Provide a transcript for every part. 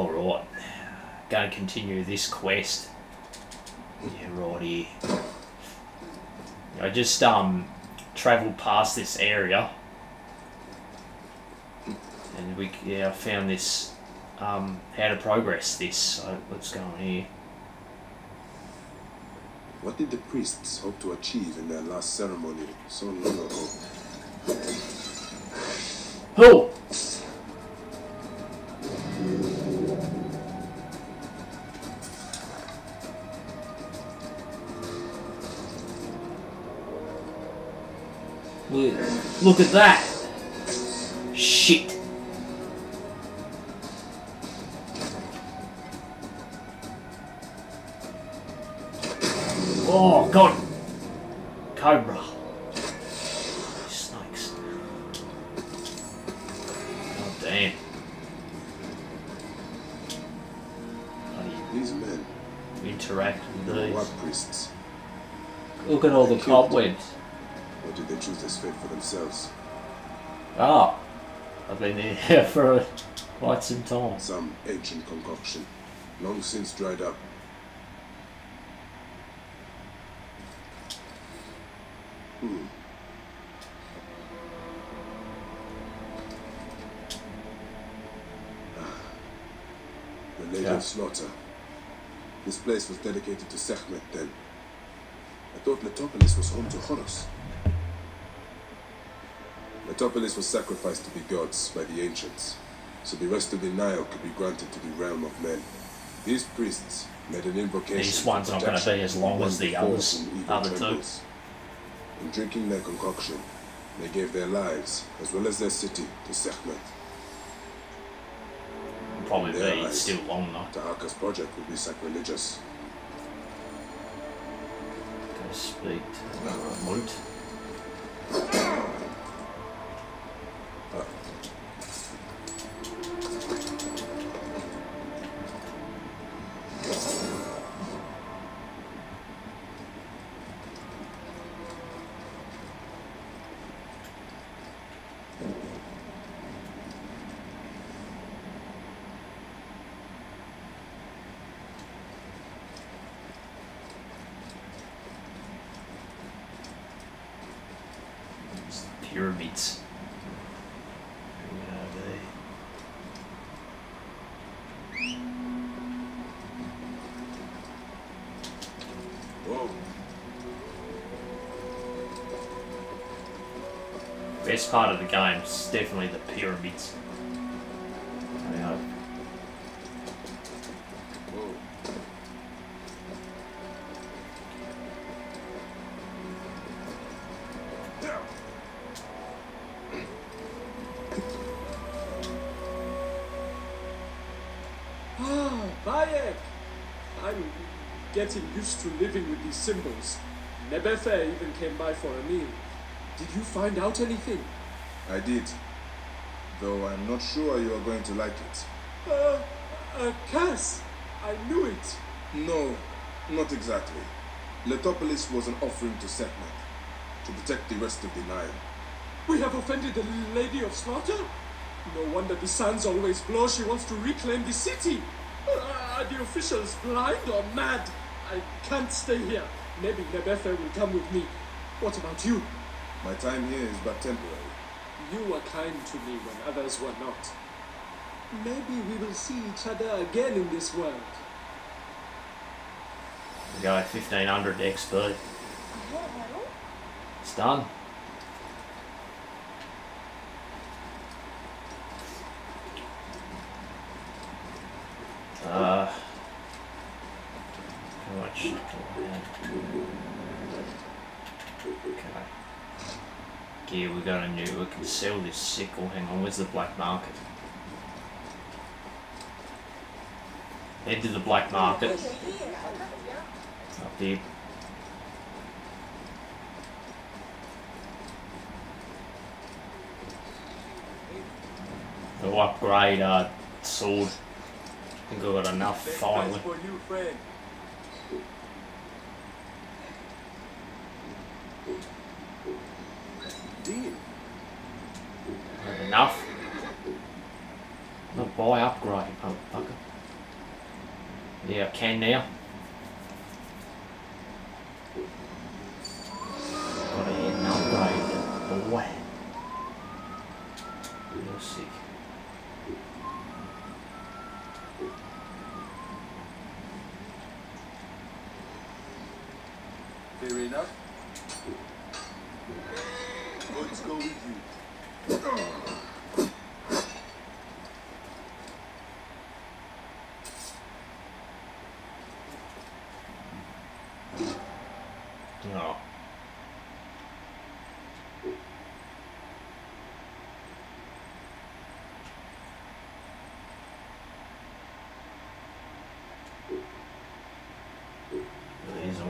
Alright. To continue this quest. Yeah, right here. I just um travelled past this area. And we yeah, I found this um how to progress this. So let's go on here. What did the priests hope to achieve in their last ceremony so long ago? Oh! Look, at that! Shit! Oh, God! Cobra. Snakes. Oh, damn. These men interact with these. priests? Look at all the cobwebs. This fate for themselves? Ah, I've been here for quite some time. Some ancient concoction, long since dried up. Hmm. Ah. The Lady Yeah. of Slaughter. This place was dedicated to Sekhmet then. I thought Letopolis was home to Horus. Letopolis was sacrificed to the gods by the ancients, so the rest of the Nile could be granted to the realm of men. These priests made an invocation. These ones aren't gonna be as long as the others- other two. In drinking their concoction, they gave their lives, as well as their city, to Sekhmet. Probably be I- still long though. Tahaka's project would be sacrilegious. Go speak to Moot. Part of the game is definitely the pyramids. Yeah. Whoa. Ah, Bayek! I'm getting used to living with these symbols. Nebefe even came by for a meal. Did you find out anything? I did. Though I'm not sure you are going to like it. Uh, uh, Cass! I knew it! No, not exactly. Letopolis was an offering to Sekhmet to protect the rest of the Nile. We have offended the Lady of Slaughter? No wonder the sands always blow. She wants to reclaim the city. Uh, are the officials blind or mad? I can't stay here. Maybe Nebefe will come with me. What about you? My time here is but temporary. You were kind to me when others were not. Maybe we will see each other again in this world. We go 1500 XP. It's done. Uh, how much do I have? Okay. Gear, we got a new. We can sell this sickle. Hang on, where's the black market? Head to the black market. Up here. Go upgrade uh, sword. I think I've got enough finally. for you, friend. Deal. Got enough. Not buy upgrade, motherfucker. Yeah, I can now. Gotta hit an upgrade, boy. Real sick. Fair enough. Oh.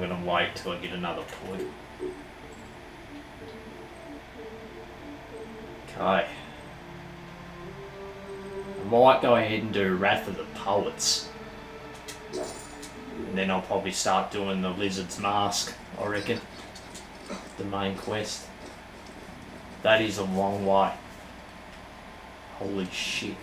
I'm gonna wait till I get another point. Go ahead and do Wrath of the Poets. And then I'll probably start doing the Lizard's Mask, I reckon. The main quest. That is a long way. Holy shit.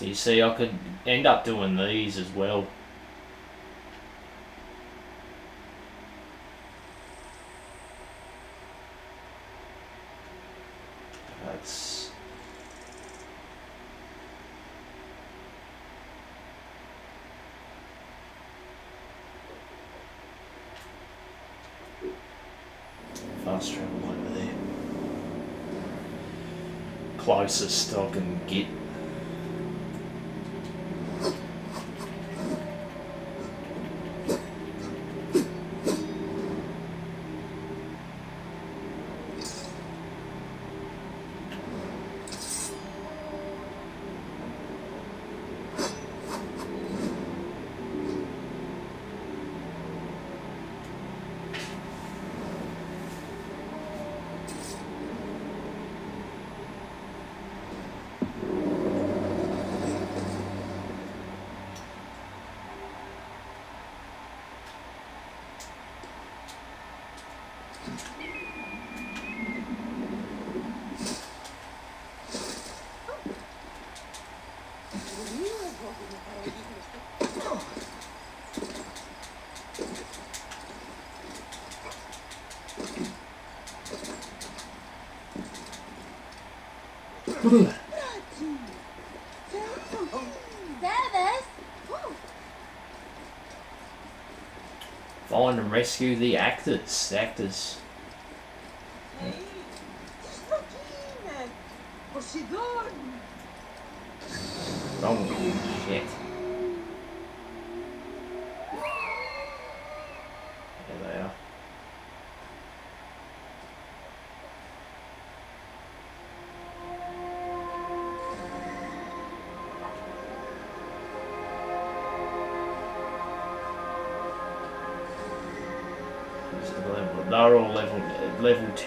You see, I could end up doing these as well. That's. Fast travel over there. Closest I can get. Rescue the actors. The actors.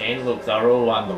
Look, they're all under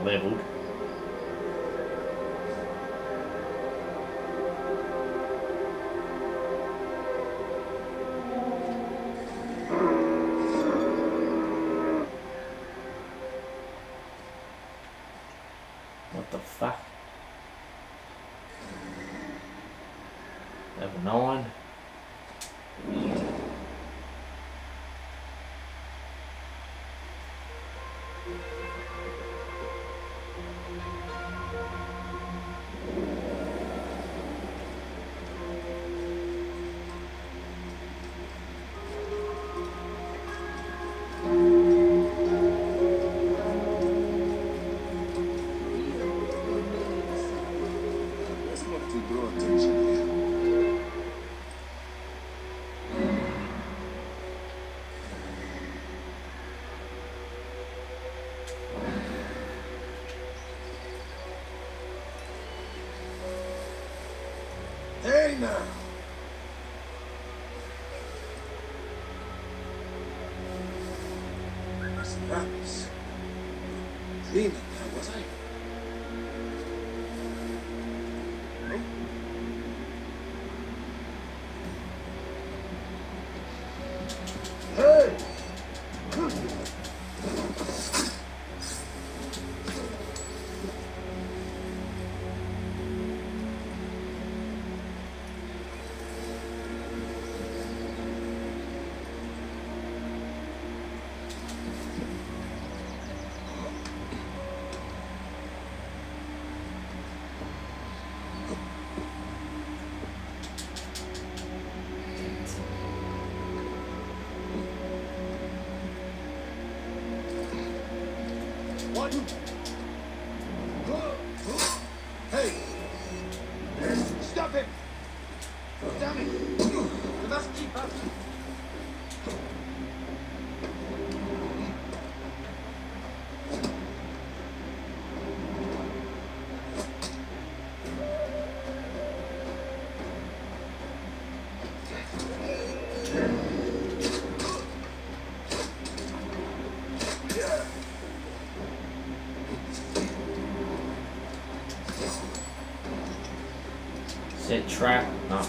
Set trap. No.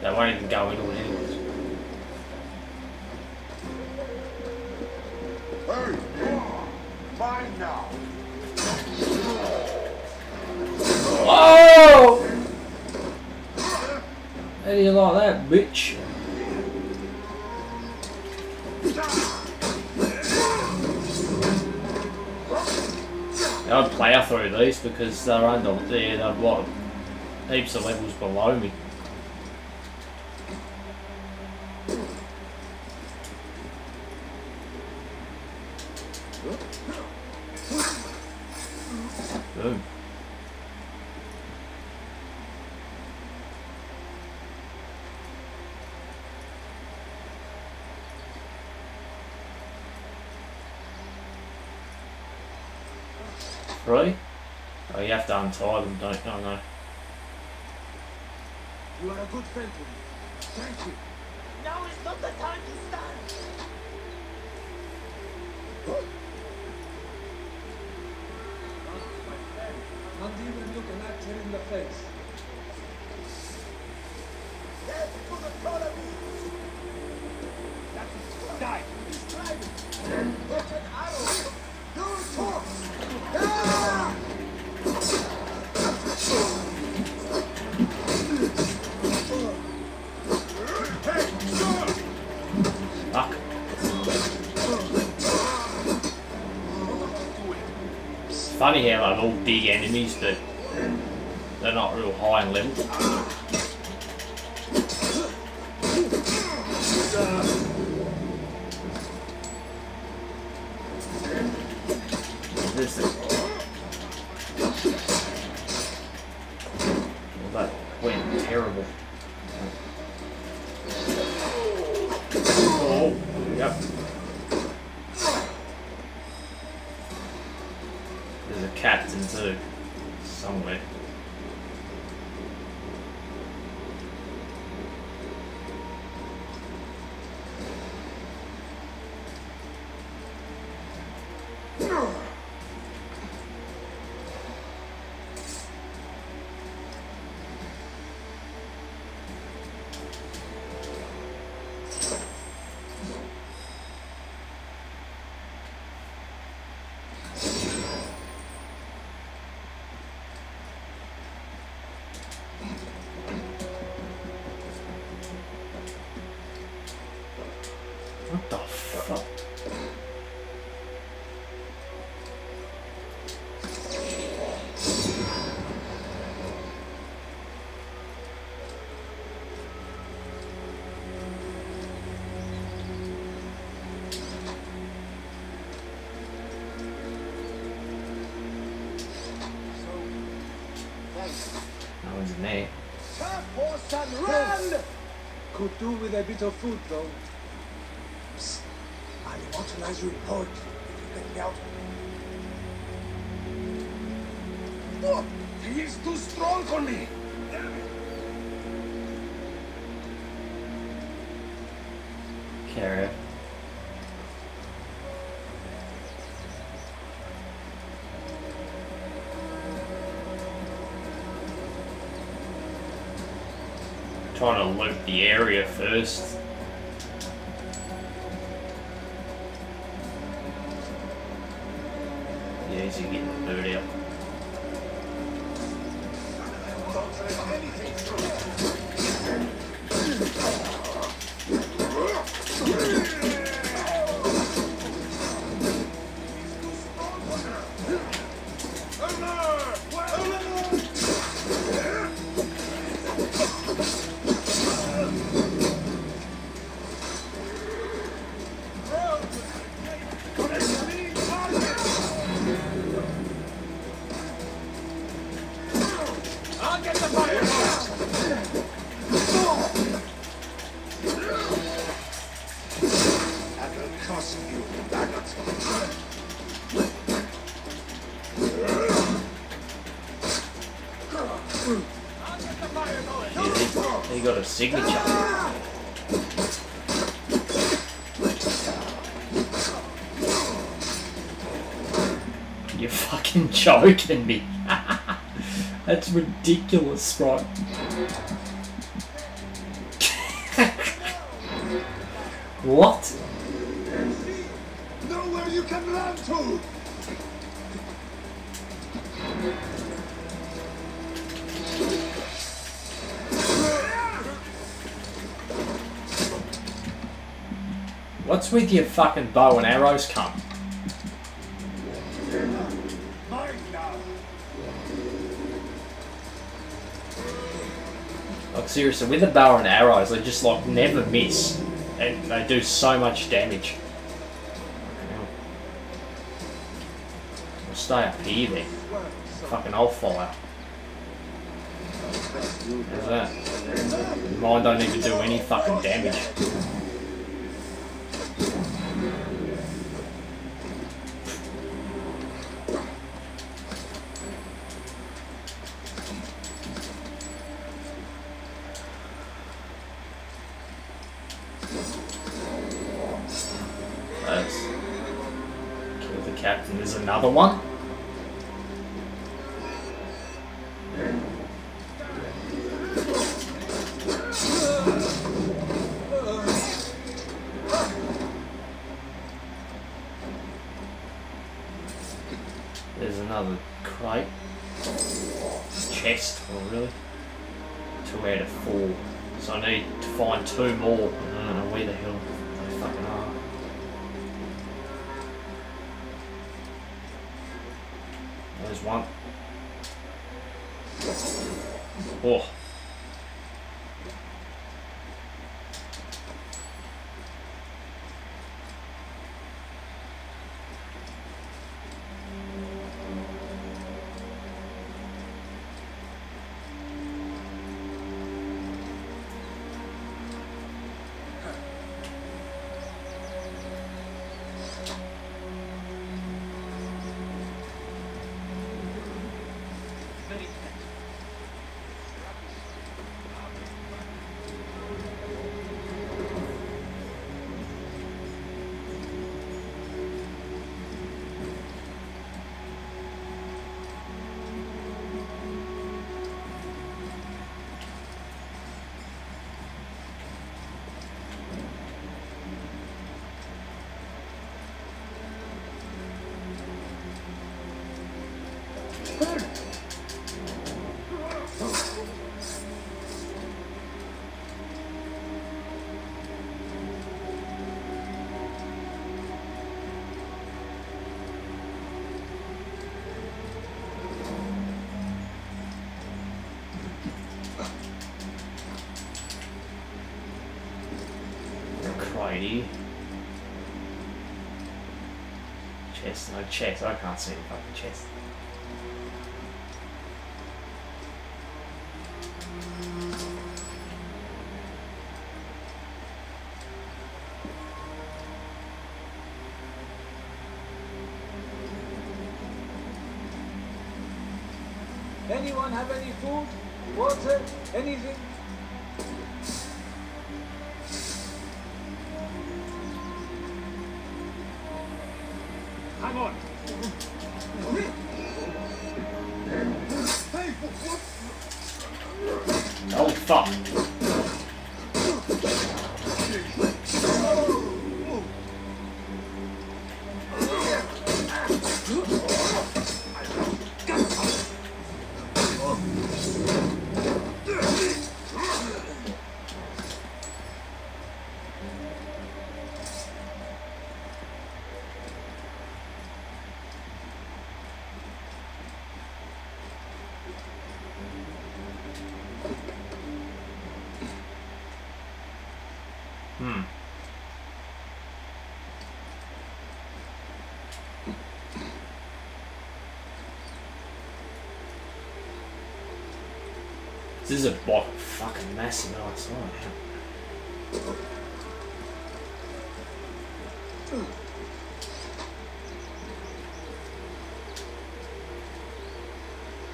They won't even go into it anyways. Hurry! Mine now! Whoa! Oh! How do you like that, bitch? I'd plough through these because they're under there, they're what? Heaps of levels below me. Boom. Three? Oh, you have to untie them, don't you? Oh, no. Good me. Thank you. Funny how they're all big enemies, but they're not real high in level. could do with a bit of food, though. Psst. I want a nice report if you can help. What? Oh, he is too strong for me! Carrot. Trying to loot the area first. Signature. You're fucking joking me. That's ridiculous, Sprite. what? What's with your fucking bow and arrows, cunt? Like seriously, with the bow and arrows, they just like never miss, and they do so much damage. I'll stay up here then. Fucking I'll follow. How's that? Mine don't even do any fucking damage. Chest, no chest. I can't see the fucking chest. Anyone have any food? Water? Anything? This is a bot fucking massive ass one.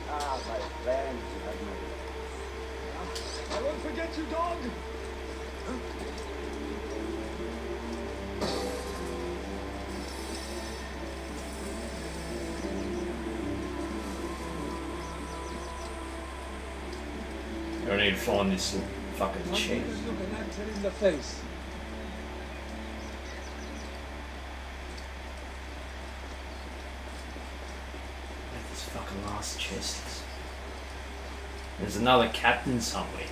Ah, my friend. I won't forget you, dog. I need to find this fucking Not check. even look an actor in the face. Where this fucking last chest. There's another captain somewhere.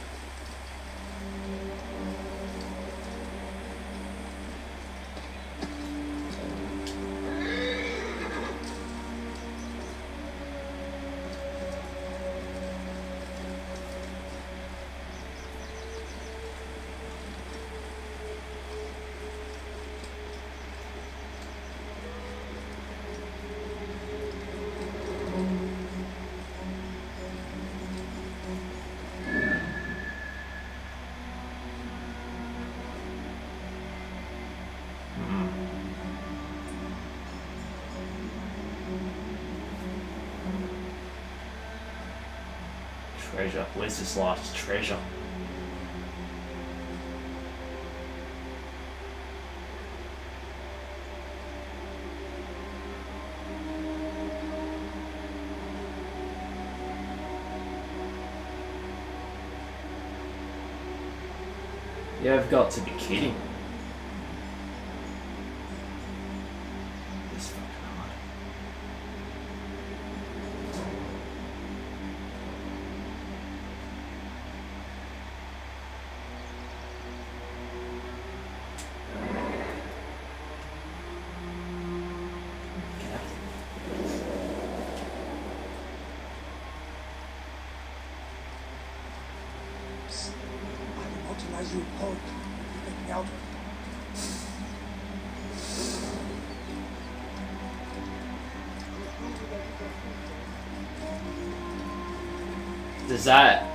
Where's this last treasure? You've got to be kidding. That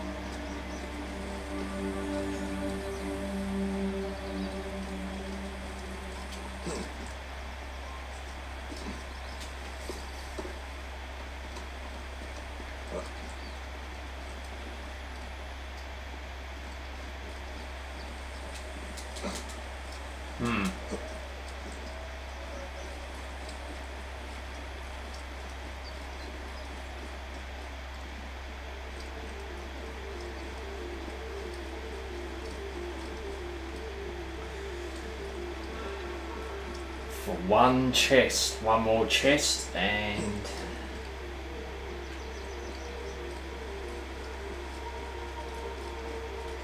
one chest, one more chest, and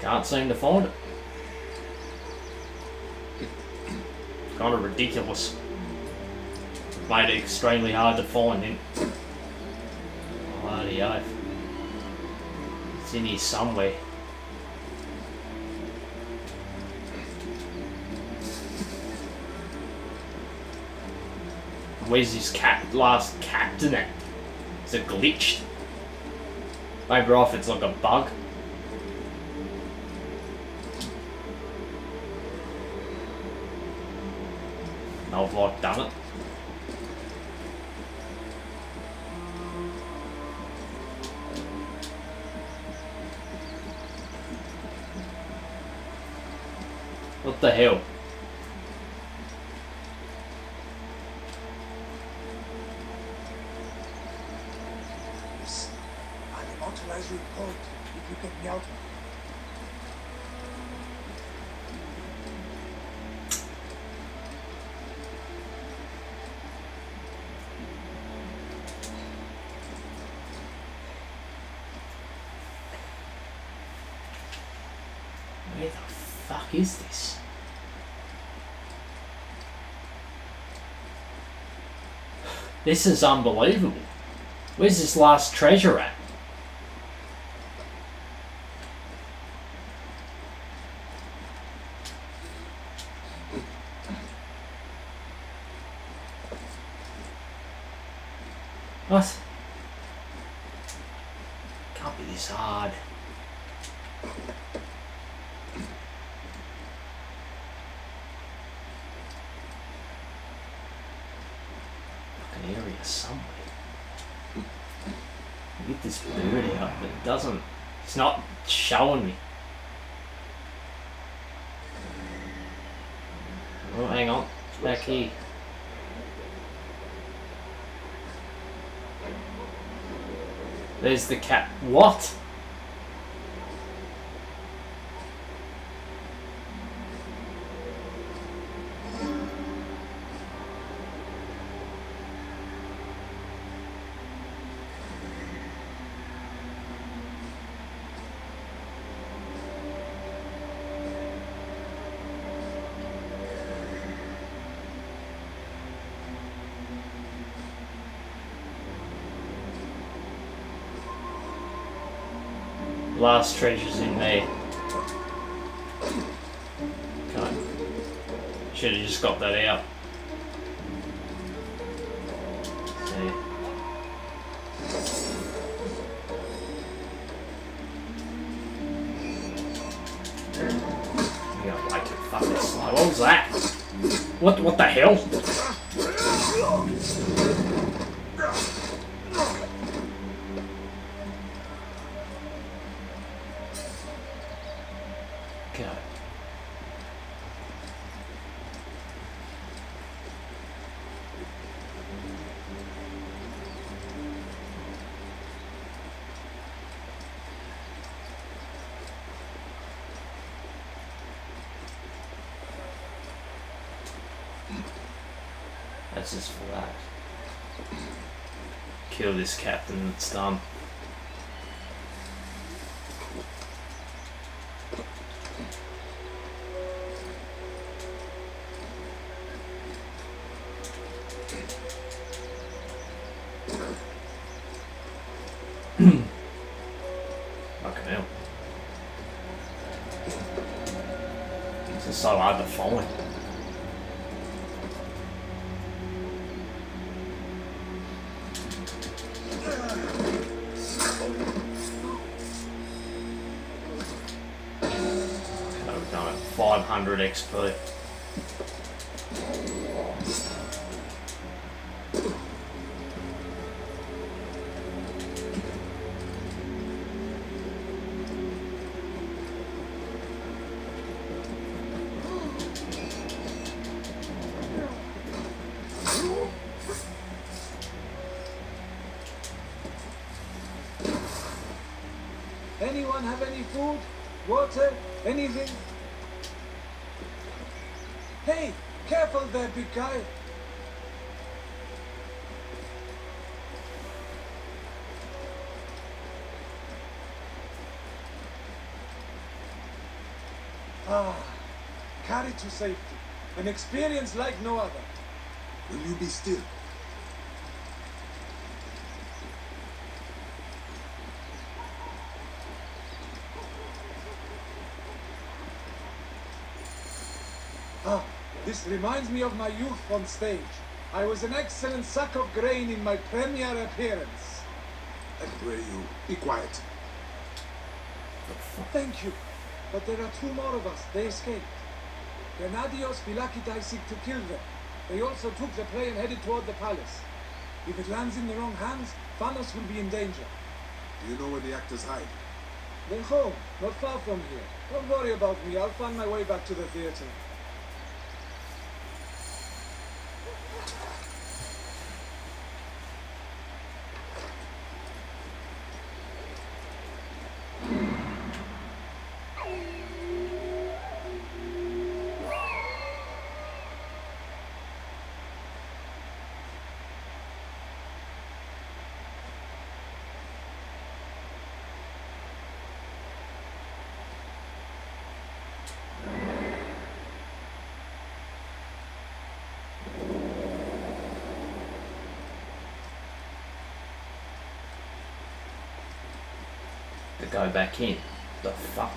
can't seem to find it. Kind of ridiculous. Made it extremely hard to find him. Bloody oath. It's in here somewhere. Where's cap last captain at? Is it glitched? Maybe off it's like a bug. No, I've like done it. What the hell? This is unbelievable. Where's this last treasure at? What? Can't be this hard. Fucking area somewhere. Get this bird out, but it doesn't. It's not showing me. Oh, hang on. It's back here. There's the cat. What? Treasure's in there. Should have just got that out. What was that? What what this captain, it's 500 XP. Safety. An experience like no other. Will you be still? Ah, this reminds me of my youth on stage. I was an excellent sack of grain in my premiere appearance. I pray you, be quiet. Thank you. But there are two more of us. They escaped. Grenadios Philakitai seek to kill them. They also took the prey and headed toward the palace. If it lands in the wrong hands, Thanos will be in danger. Do you know where the actors hide? They're home, not far from here. Don't worry about me. I'll find my way back to the theater. To go back in. The fuck?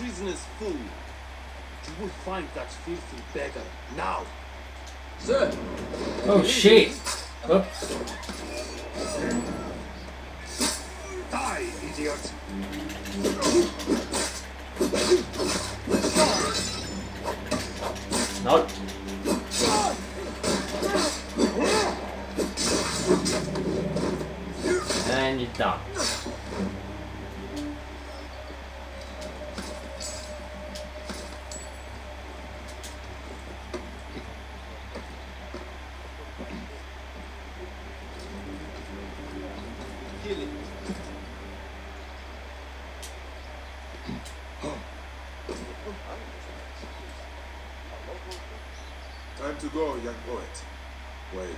Treasonous fool? You will find that filthy beggar now. Sir, Oh shit! Oh, die, idiot! no. And you're done. Kill it. Time to go, young poet. Wait.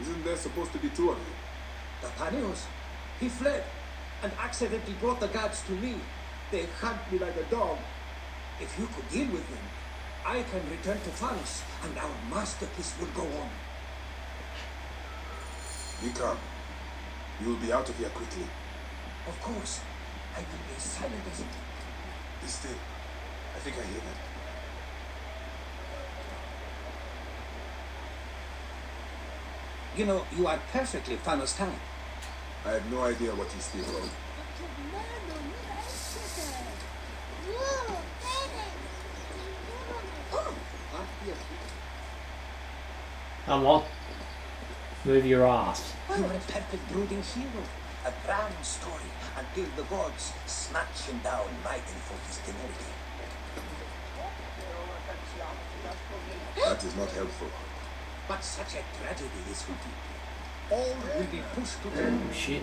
Isn't there supposed to be two of you? Nathanios, he fled and accidentally brought the guards to me. They hunt me like a dog. If you could deal with them, I can return to Pharos and our masterpiece will go on. Be calm. You will be out of here quickly. Of course, I will be silent as Be still. I think I hear them. You know, you are perfectly Phanos time. I have no idea what you still wrote. Come on. Move your ass. You are a perfect brooding hero. A grand story until the gods snatch him down fighting for his temerity. That is not helpful. But such a tragedy this will be. All will be pushed to the Oh shit.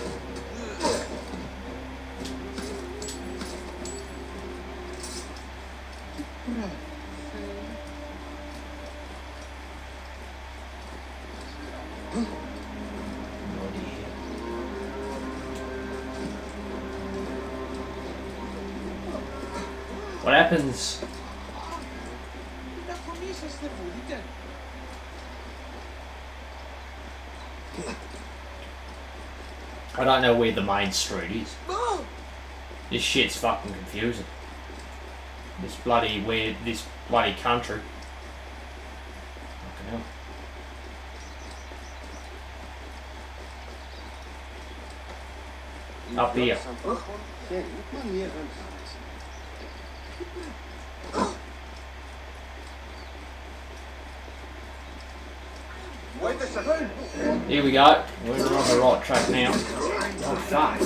What happens? I don't know where the main street is. This shit's fucking confusing. This bloody weird, this bloody country. Fucking hell. Up here. Here we go. We're on the right track now. Oh fuck.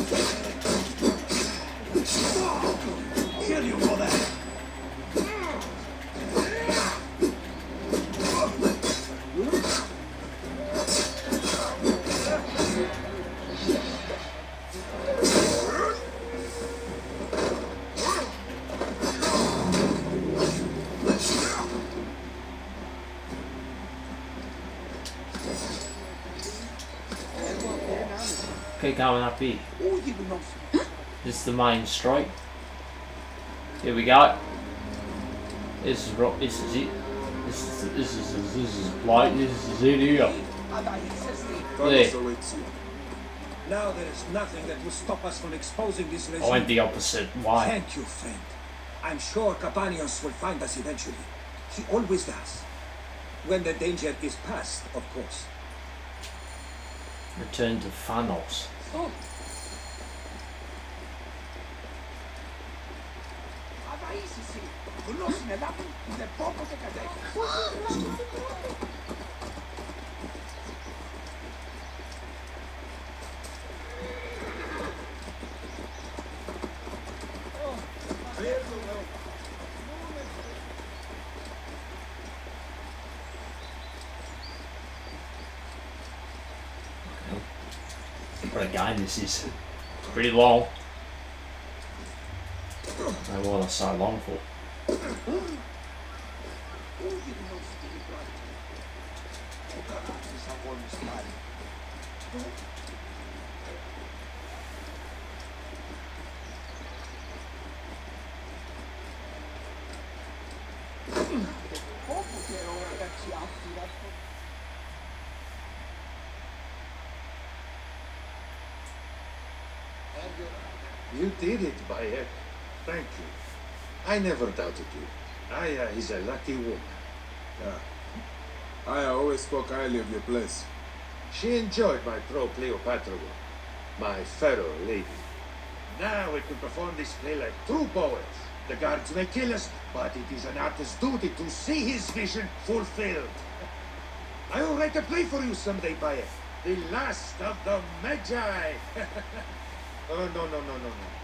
Keep going up here. Oh, you will. This is the main street. Here we go. This is ro- this is it. This is this is this is like this is it here. Carlos awaits you. Now there is nothing that will stop us from exposing this I regime. went the opposite way. Thank you, friend. I'm sure Capanios will find us eventually. He always does. When the danger is past, of course. Return to Funnels. Oh, Γνώση Ελλάδων, είναι πόπο και κατέχει. What a game This is. Pretty long. I know what it's so long for. I never doubted you. Aya is uh, a lucky woman. I always spoke highly of your place. She enjoyed my pro Cleopatra work, my pharaoh lady. Now we can perform this play like true poets. The guards may kill us, but it is an artist's duty to see his vision fulfilled. I will write a play for you someday, Bayek. The last of the Medjay. oh, no, no, no, no, no.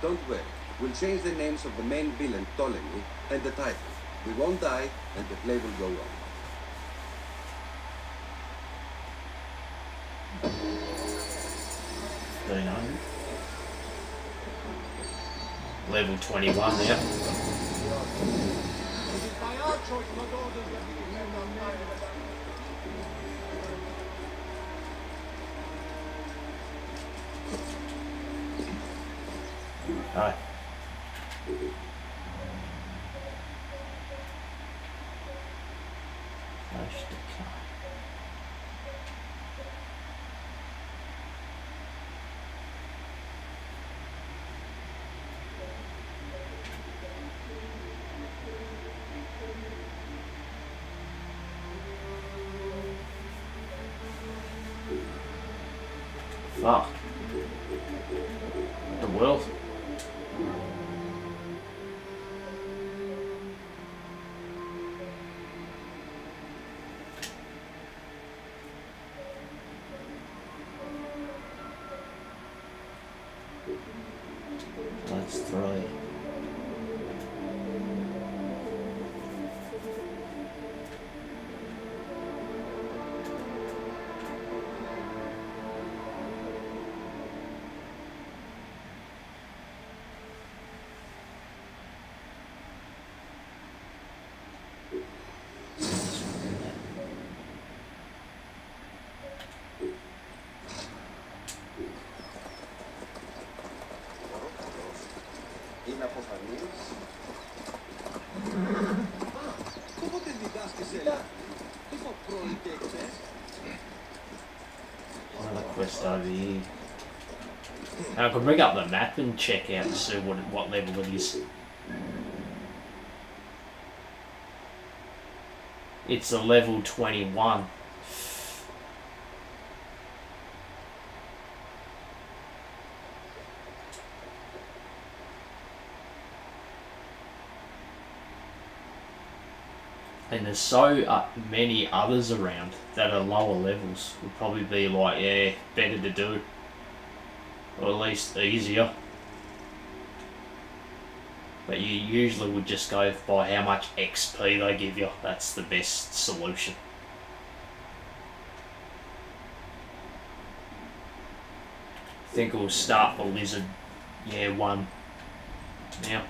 Don't worry. We'll change the names of the main villain, Ptolemy, and the title. We won't die, and the play will go on. Thirteen hundred. Level twenty one Decline. Fuck. The world. I could bring up the map and check out to see what what level it is. It's a level 21. And so uh, many others around that are lower levels. Would probably be like, yeah, better to do. Or at least easier. But you usually would just go by how much XP they give you. That's the best solution. think we'll start for Lizard. Yeah, one. Now.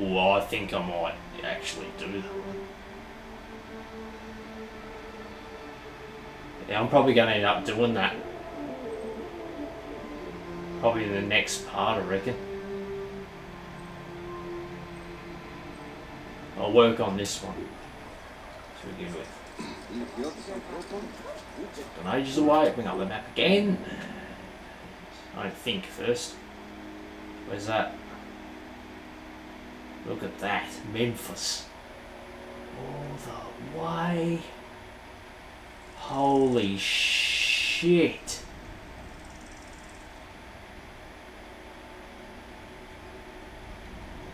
Ooh, I think I might actually do that one. Yeah, I'm probably going to end up doing that. Probably in the next part, I reckon. I'll work on this one to begin with. An ages away, bring up the map again. I think first. Where's that? Look at that, Memphis. All the way. Holy shit.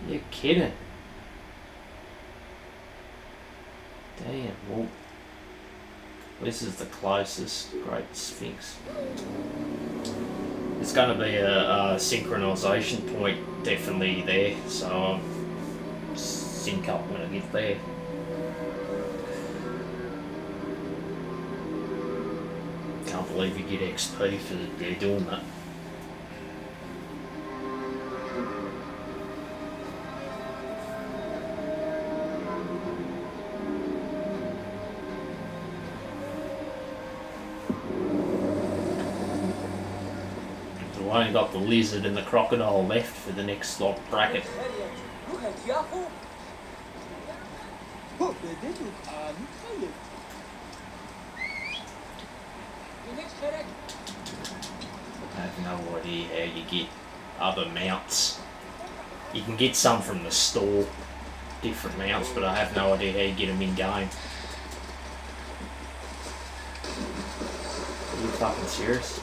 You're kidding. Damn, well, this is the closest Great Sphinx. It's going to be a, a synchronization point definitely there, so I'll sync up when I get there. Can't believe you get XP for yeah, doing that. I only got the lizard and the crocodile left for the next slot bracket. I have no idea how you get other mounts. You can get some from the store, different mounts, but I have no idea how you get them in game. Are you fucking serious?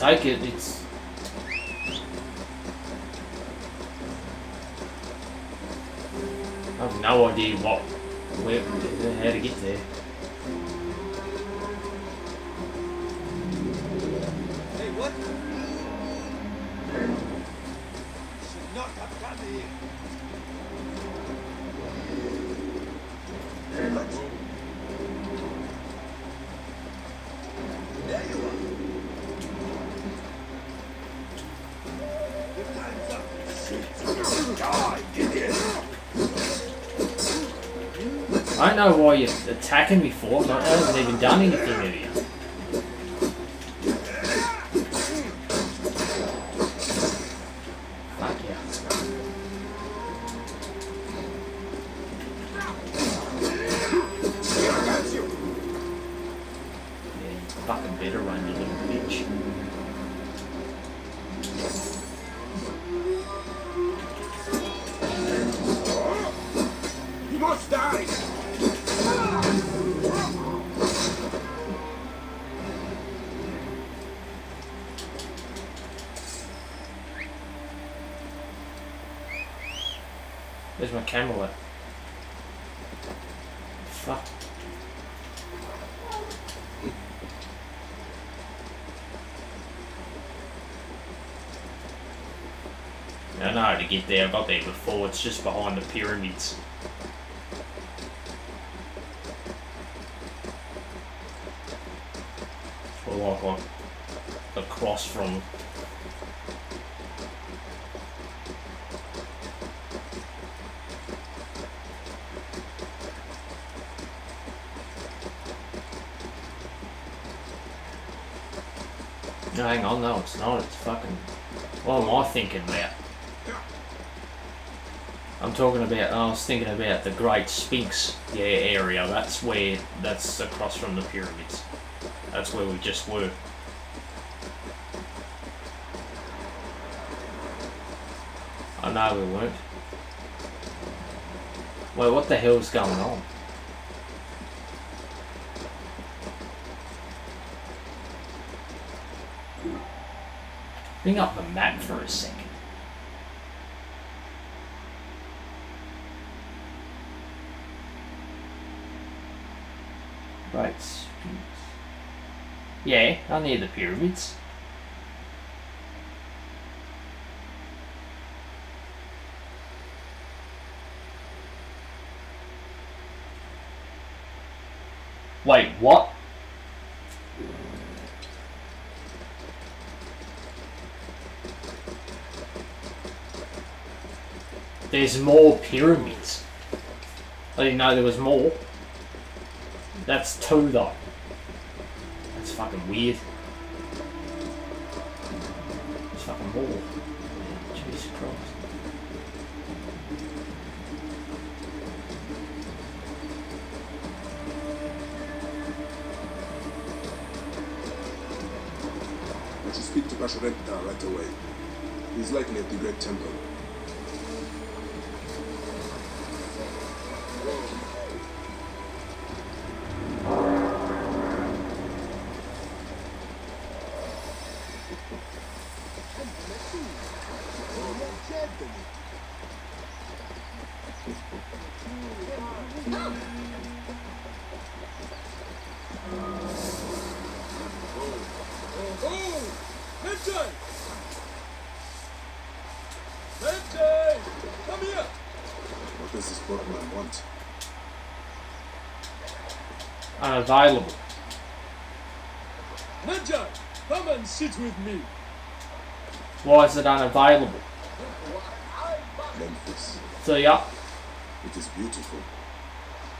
Take it, it's. I have no idea what, know why you're attacking me for. I haven't even done anything to you. Get there. I got there before. It's just behind the pyramids. Or like, like across from No, hang on, no, it's not. It's fucking. What am I thinking about? Talking about. I was thinking about the Great Sphinx, yeah, area. That's where. That's across from the pyramids. That's where we just were. I know we weren't. Wait, what the hell's going on? Bring up the map for a second. Right. Yeah, I need the pyramids. Wait, what? There's more pyramids. I didn't know there was more. That's two though. That's fucking weird. There's fucking more. Jesus Christ. I should speak to Pasherenptah right away. He's likely at the Great Temple. Unavailable. Midday! Come and sit with me. Why is it unavailable? Memphis. So yeah. It is beautiful.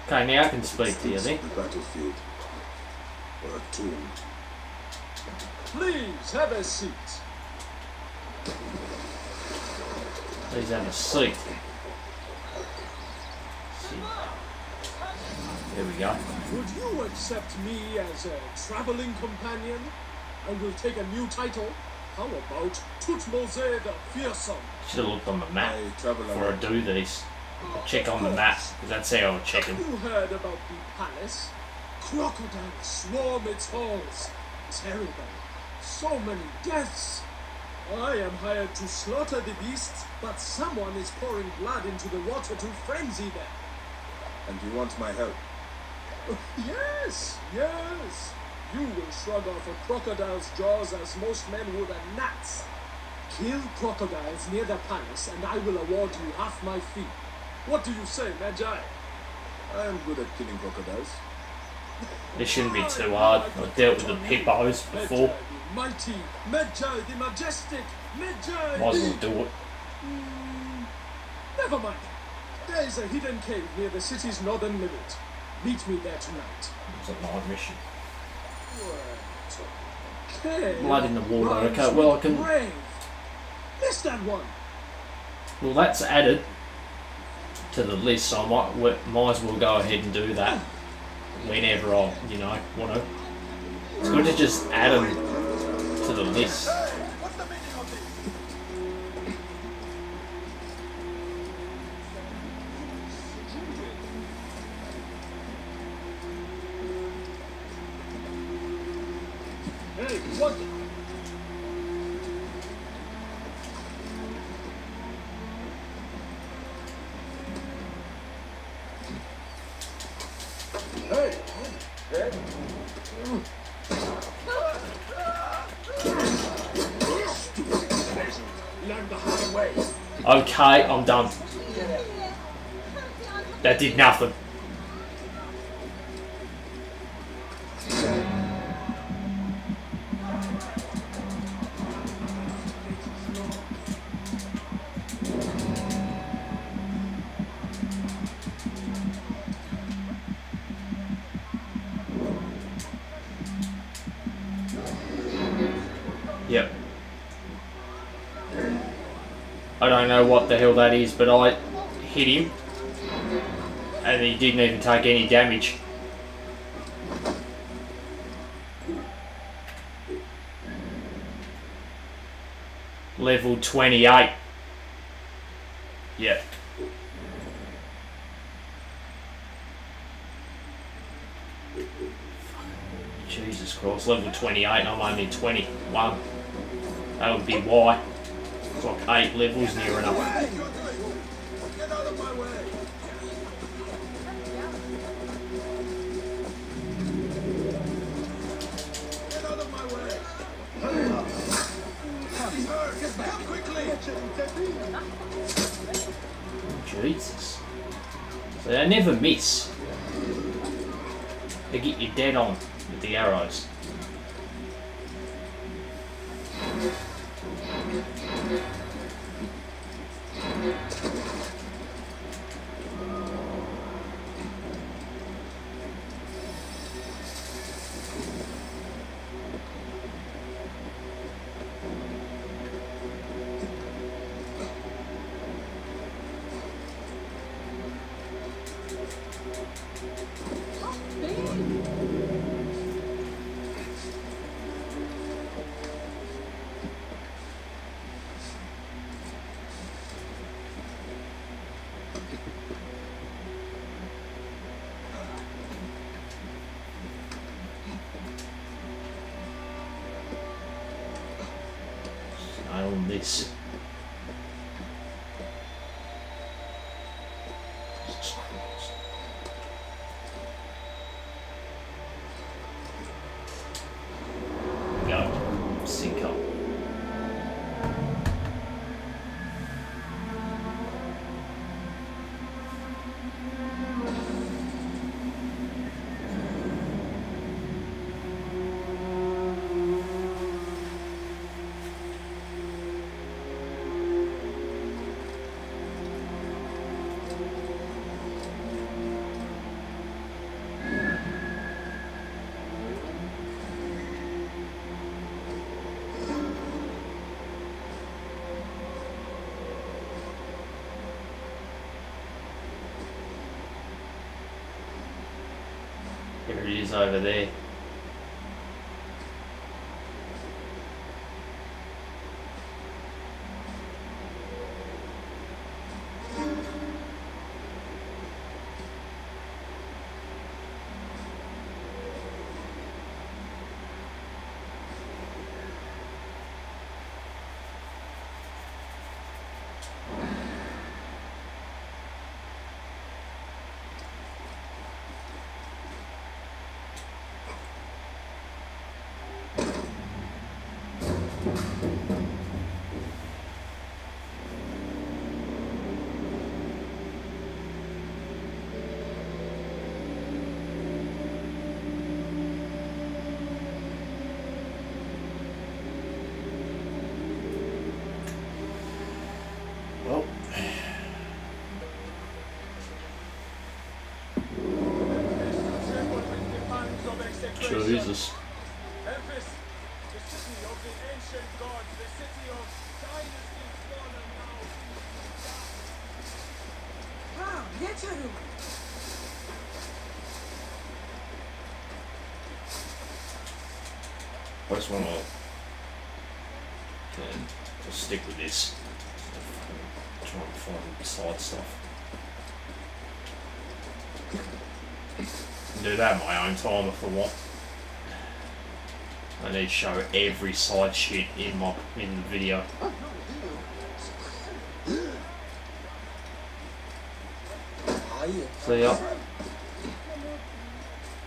Okay, now I can speak to you It's then. The battlefield. Or a tomb. Please have a seat. Please have a seat. There we go. Would you accept me as a traveling companion? I will take a new title. How about Tutmose the Fearsome? Should have looked on the map I travel before I alone. do these. Check on the map, because that's how I would check them. You heard about the palace? Crocodiles swarm its halls. Terrible. So many deaths. I am hired to slaughter the beasts, but someone is pouring blood into the water to frenzy them. And you want my help? Yes, yes. You will shrug off a crocodile's jaws as most men would a gnat's. Kill crocodiles near the palace, and I will award you half my fee. What do you say, Medjay? I am good at killing crocodiles. This shouldn't be too hard. I've dealt with the hippos before. Medjay the mighty, Medjay the majestic, Medjay Might as well do it. Mm, Never mind. There is a hidden cave near the city's northern limit. Meet me there tonight. It's a night mission. Okay. Blood in the water, okay, well, I can- Brave. Missed that one. Well, that's added to the list, so I might, we- might as well go ahead and do that whenever I, you know, want to. It's good to just add them to the list. I'm done. That did nothing. Know what the hell that is, but I hit him, and he didn't even take any damage. Level 28. Yep. Jesus Christ, level 28, I'm only 21. That would be why. 8 levels near quickly! Jesus. So they never miss. They get you dead on with the arrows. Is over there. Well, Jesus. Memphis, the city of the ancient gods, the city of dynasties fallen now. Wow, wieczoru. I just want to just stick with this. Try and find side stuff. Do that my own time if I want. I need to show every side shit in my in the video. See ya.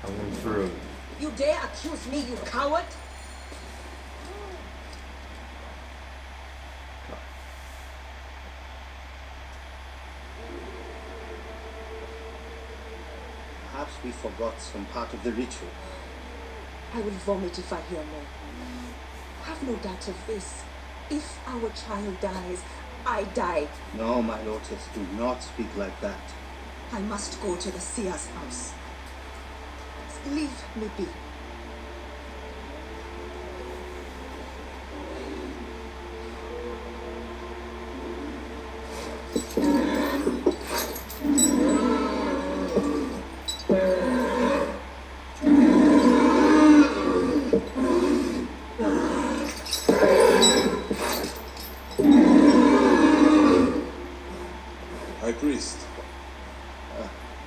Coming through. You dare accuse me, you coward? Forgot some part of the ritual. I will vomit if I hear more. Have no doubt of this. If our child dies, I die. No, my Lotus, do not speak like that. I must go to the seer's house. Leave me be.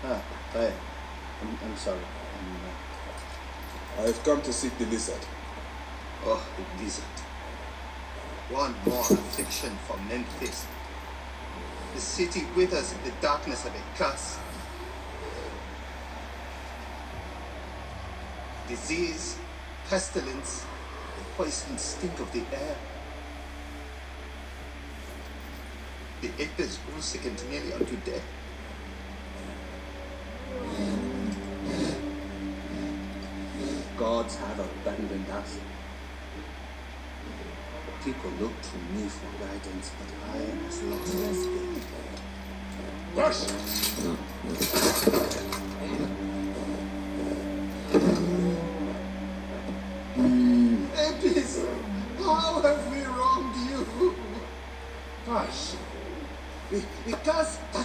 Ah, I, I'm, I'm sorry. I'm, uh, I have come to seek the lizard. oh, the lizard. One more affliction for Memphis. The city withers in the darkness of a curse. Disease, pestilence, the poison stink of the air. The acres grew sickened nearly unto death. Gods have abandoned us. People look to me for guidance, but I am as lost as they. Rush!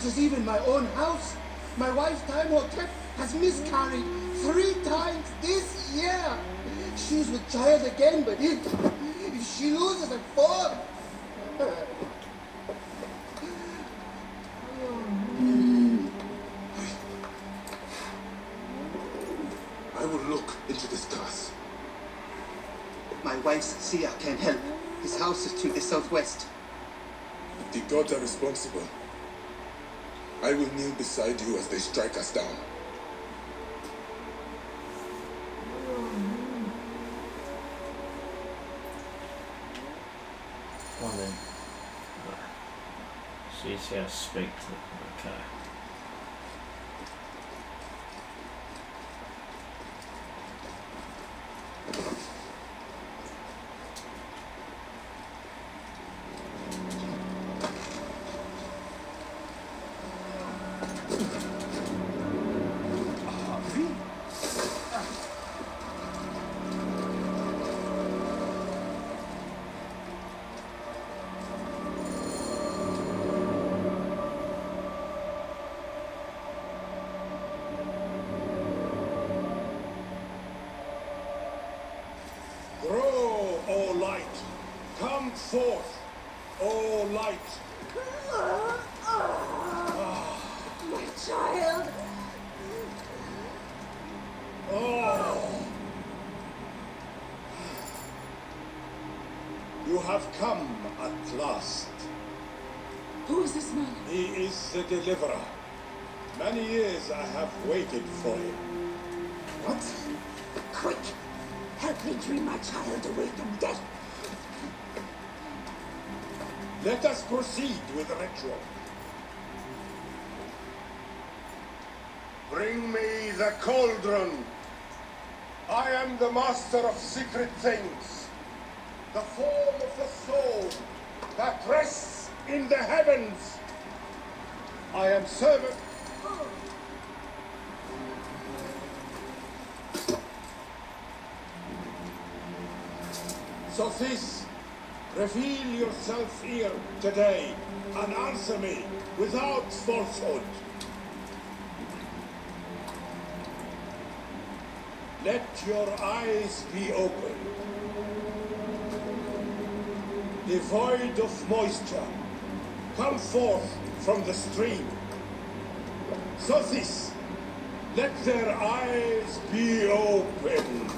Because that is even my own house. My wife, Taimhotep, has miscarried three times this year. She's with child again, but if, if she loses a fourth, I will look into this curse. my wife's seer can help. His house is to the southwest. The gods are responsible, I will kneel beside you as they strike us down. Well then. She's how to speak to them. Okay. Let us proceed with the ritual. Bring me the cauldron. I am the master of secret things. The form of the soul that rests in the heavens. I am servant. Sophis, reveal yourself here today and answer me without falsehood. Let your eyes be open. Devoid of moisture, come forth from the stream. Sophis, let their eyes be open.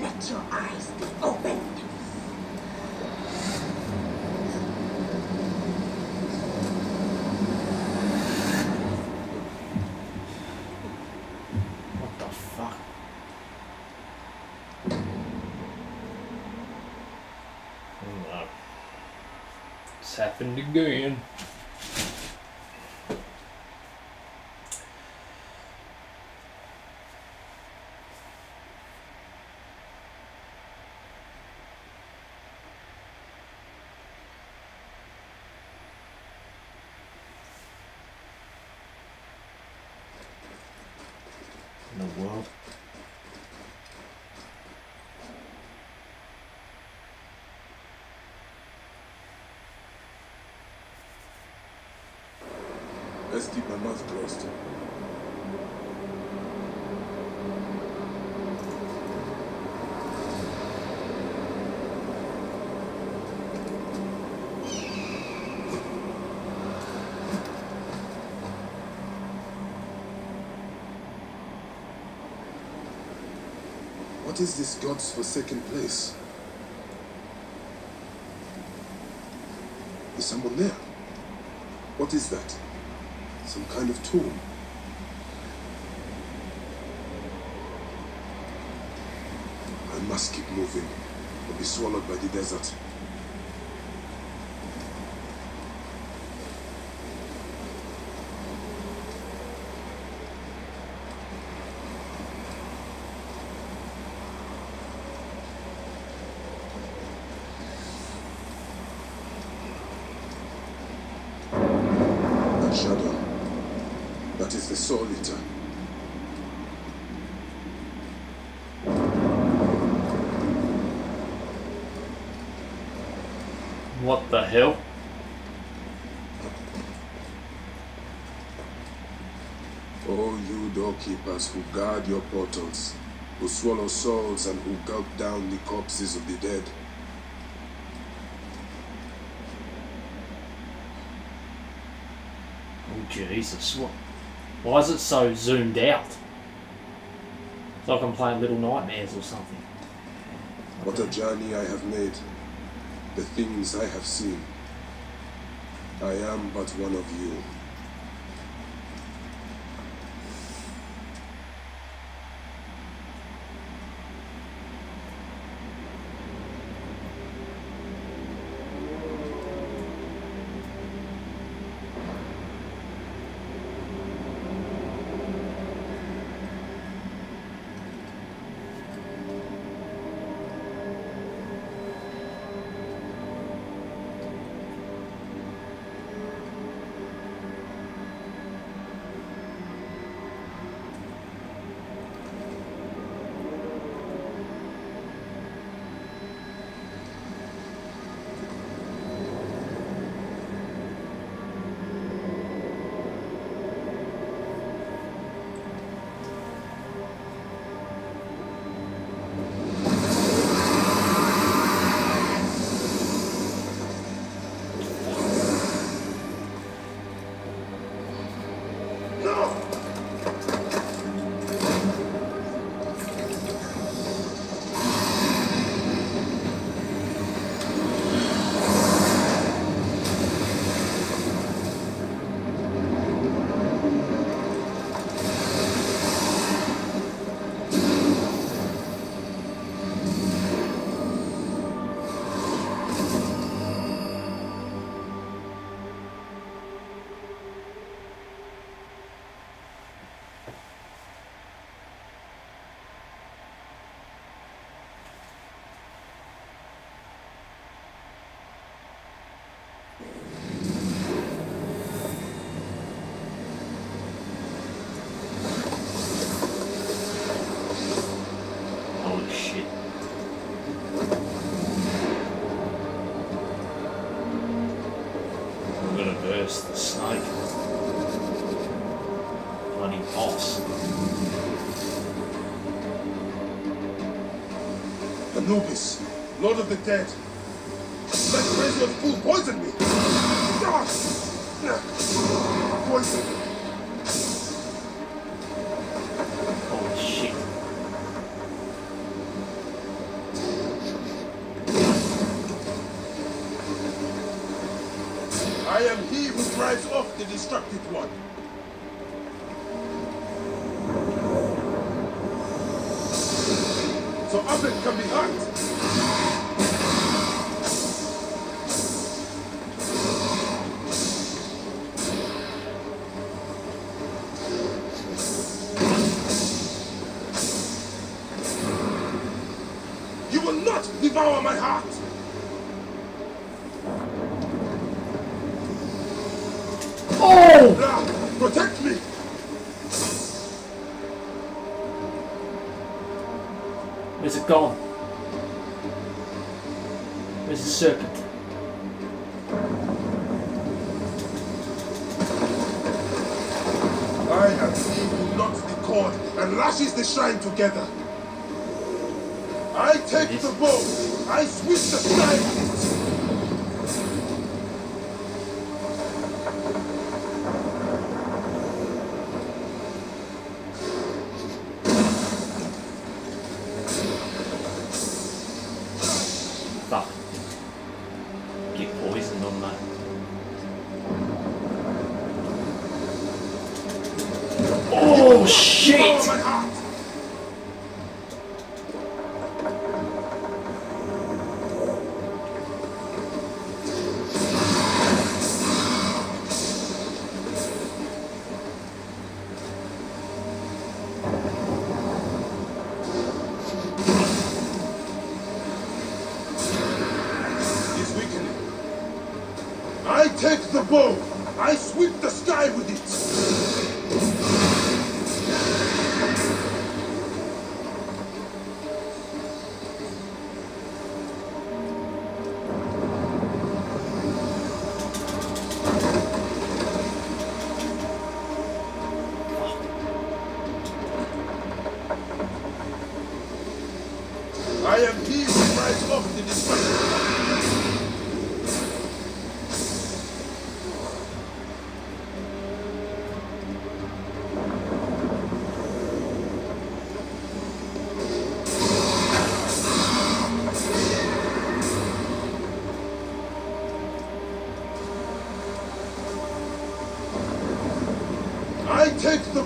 Let your eyes be opened. Let's keep my mouth closed. What is this God's forsaken place? Is someone there? What is that? Some kind of tomb? I must keep moving or be swallowed by the desert. That shadow. That is the soul eater. What the hell? Oh, you doorkeepers who guard your portals, who swallow souls and who gulp down the corpses of the dead. Oh Jesus! What? Why is it so zoomed out? It's like I'm playing Little Nightmares or something. What a journey I have made, the things I have seen. I am but one of you. Gonna the snake. Bloody boss. Anubis, Lord of the Dead. That crazy old fool poisoned me. Poison.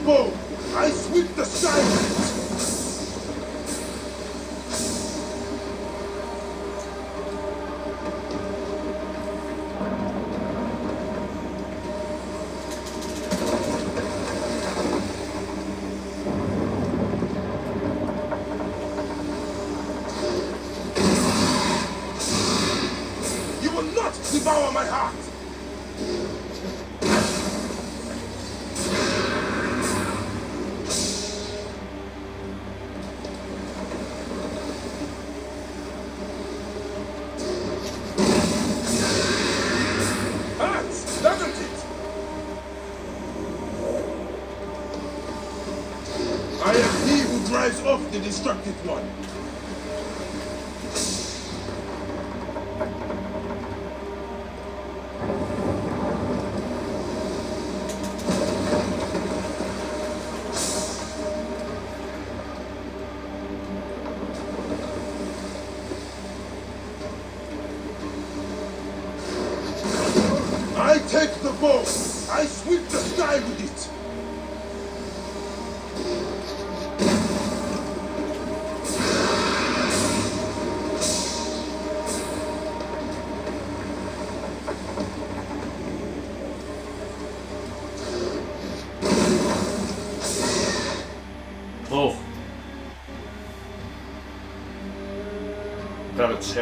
Take Got its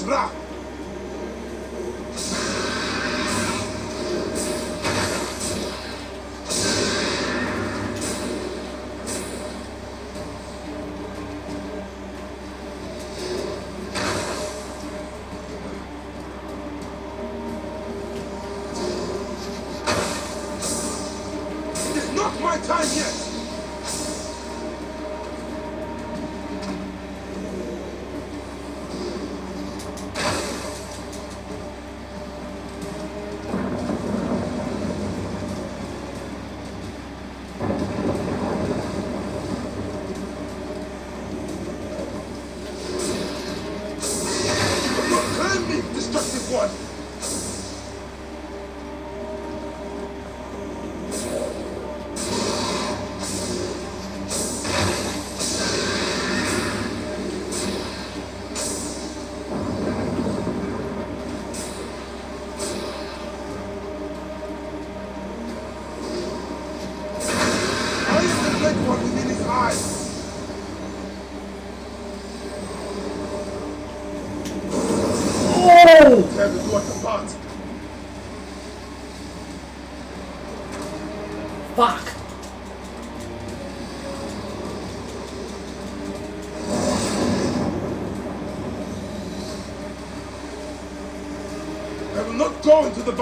Sun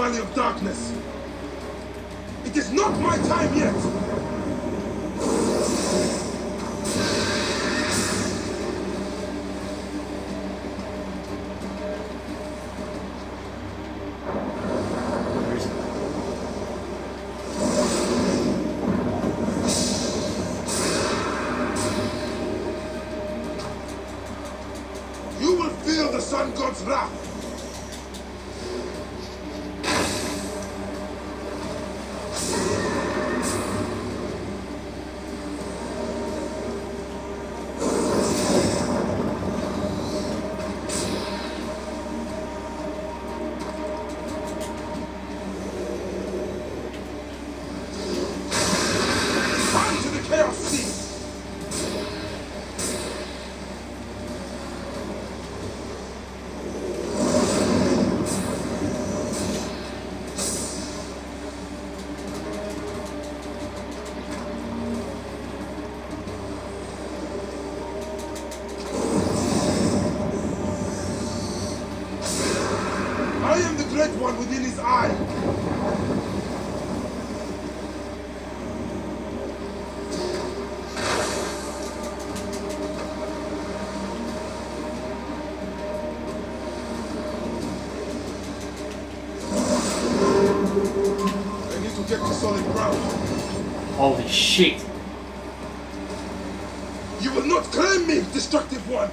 valley of darkness. You will not claim me, destructive one.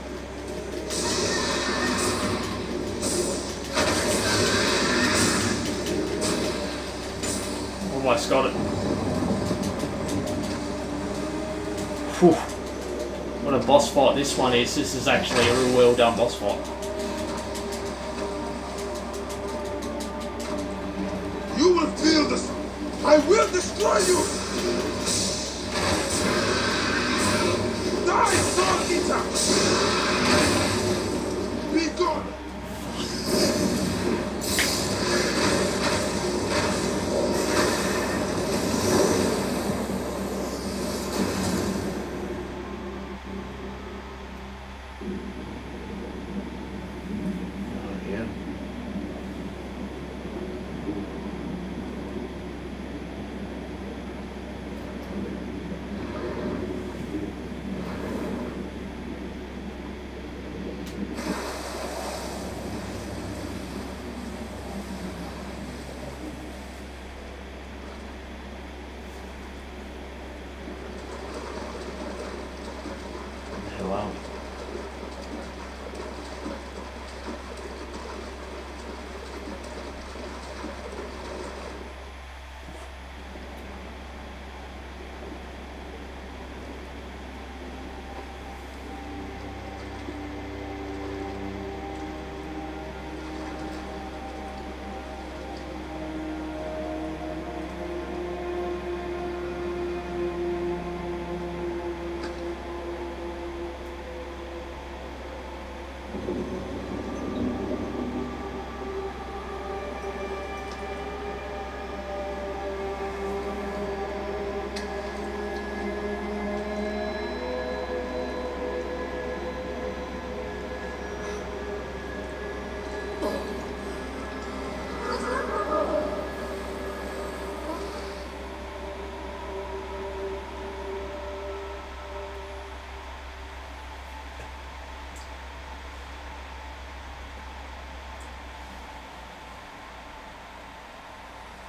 Almost got it. Whew. What a boss fight this one is. This is actually a real well done boss fight.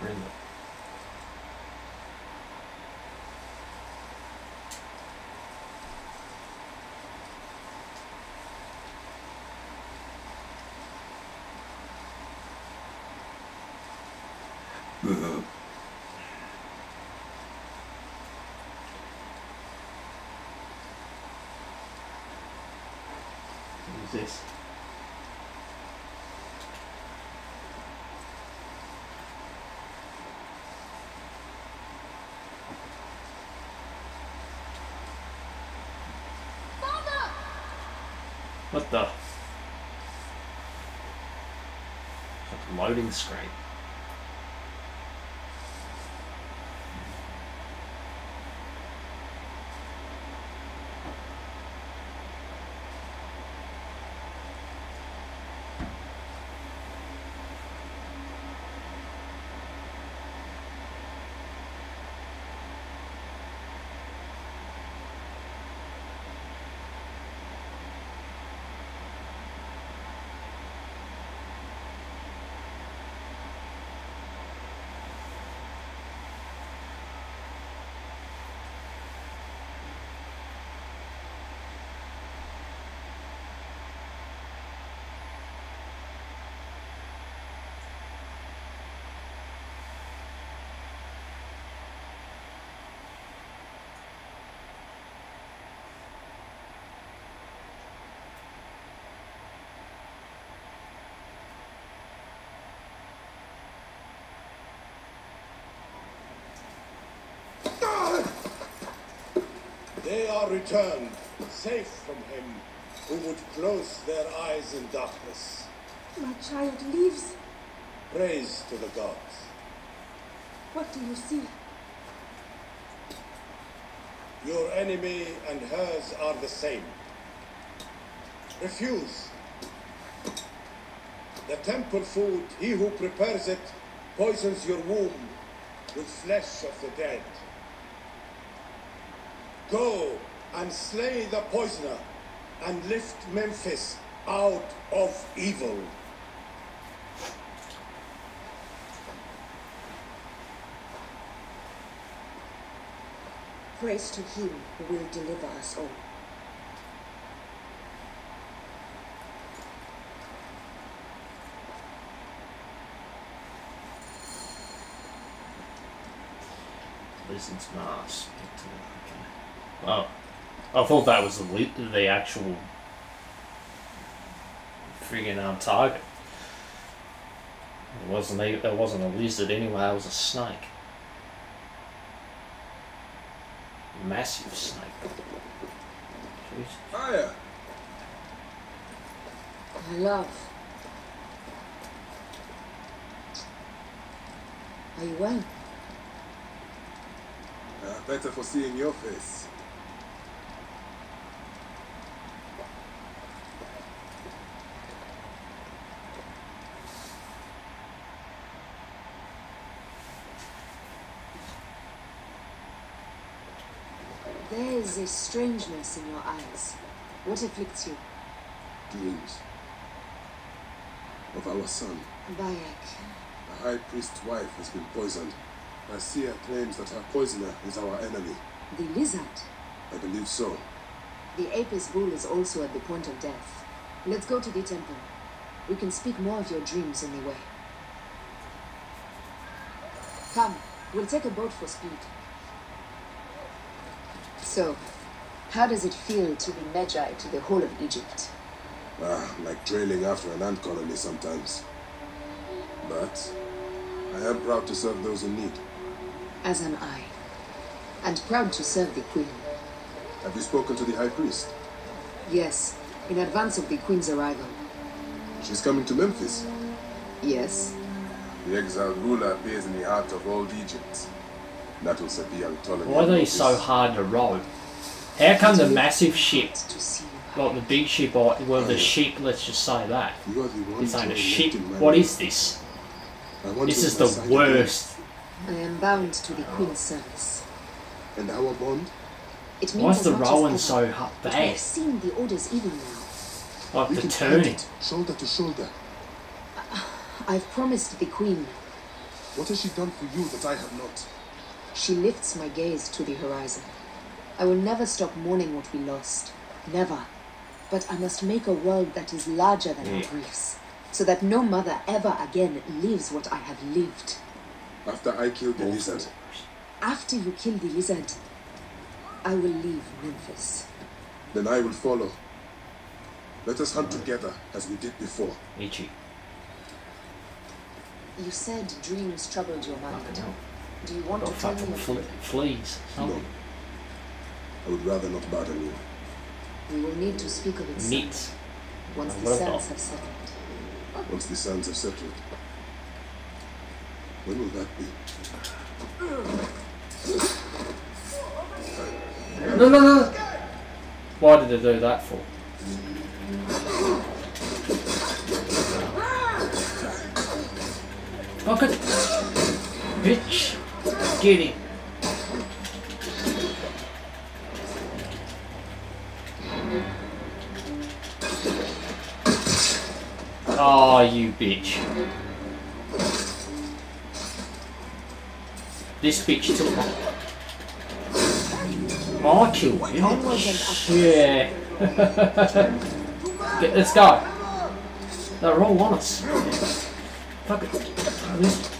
Where is it? Who's this? What the? Loading screen. Are returned, safe from him who would close their eyes in darkness. My child lives. Praise to the gods. What do you see? Your enemy and hers are the same. Refuse. The temple food, he who prepares it, poisons your womb with flesh of the dead. Go and slay the poisoner and lift Memphis out of evil. Praise to him who will deliver us all. Lizard's mask. Okay. Oh, I thought that was the the actual friggin' um, target. It wasn't. e- It wasn't a lizard anyway. It was a snake. Massive snake. Jeez. Hiya. My love. Are you well? Uh, better for seeing your face. There is a strangeness in your eyes. What afflicts you? Dreams. Of our son. Bayek. The high priest's wife has been poisoned. Garcia claims that her poisoner is our enemy. The lizard. I believe so. The Apis bull is also at the point of death. Let's go to the temple. We can speak more of your dreams on the way. Come, we'll take a boat for speed. So, how does it feel to be Medjay to the whole of Egypt? Ah, like trailing after an ant colony sometimes. But I am proud to serve those in need. As am I. And proud to serve the Queen. Have you spoken to the high priest? Yes, in advance of the Queen's arrival. She's coming to Memphis. Yes, The exiled ruler appears in the heart of old Egypt. That will set the young Ptolemy. Why are they so hard to row? How come the massive ship, to like the big ship, or well, the ship, let's just say that, You are the one is ain't a ship. left in my What life. is this? I want This is the worst. I am bound to the Queen's service. And our bond? It means Why is the much as rowing so ha- But bad? I've seen the orders even now. Like We the can fight turning. it, shoulder to shoulder. Uh, I've promised the Queen. What has she done for you that I have not? She lifts my gaze to the horizon. I will never stop mourning what we lost. Never. But I must make a world that is larger than our mm. griefs. So that no mother ever again lives what I have lived. After I killed the lizard, After you kill the lizard, I will leave Memphis. then I will follow. Let us hunt together as we did before. Ichi. You said dreams troubled your mind. Do you want Got to tell me fle- them? fleas. No. I would rather not bother you. We will need to speak of it soon, Meat. once Uh, the what sands about- have settled. Once the sands have settled. When will that be? No, no, no. Why did they do that for? Fuck it. Bitch. Get him. Oh, you bitch. This bitch took my... I killed him. Yeah. Get, let's go. They're all on us. Fuck it.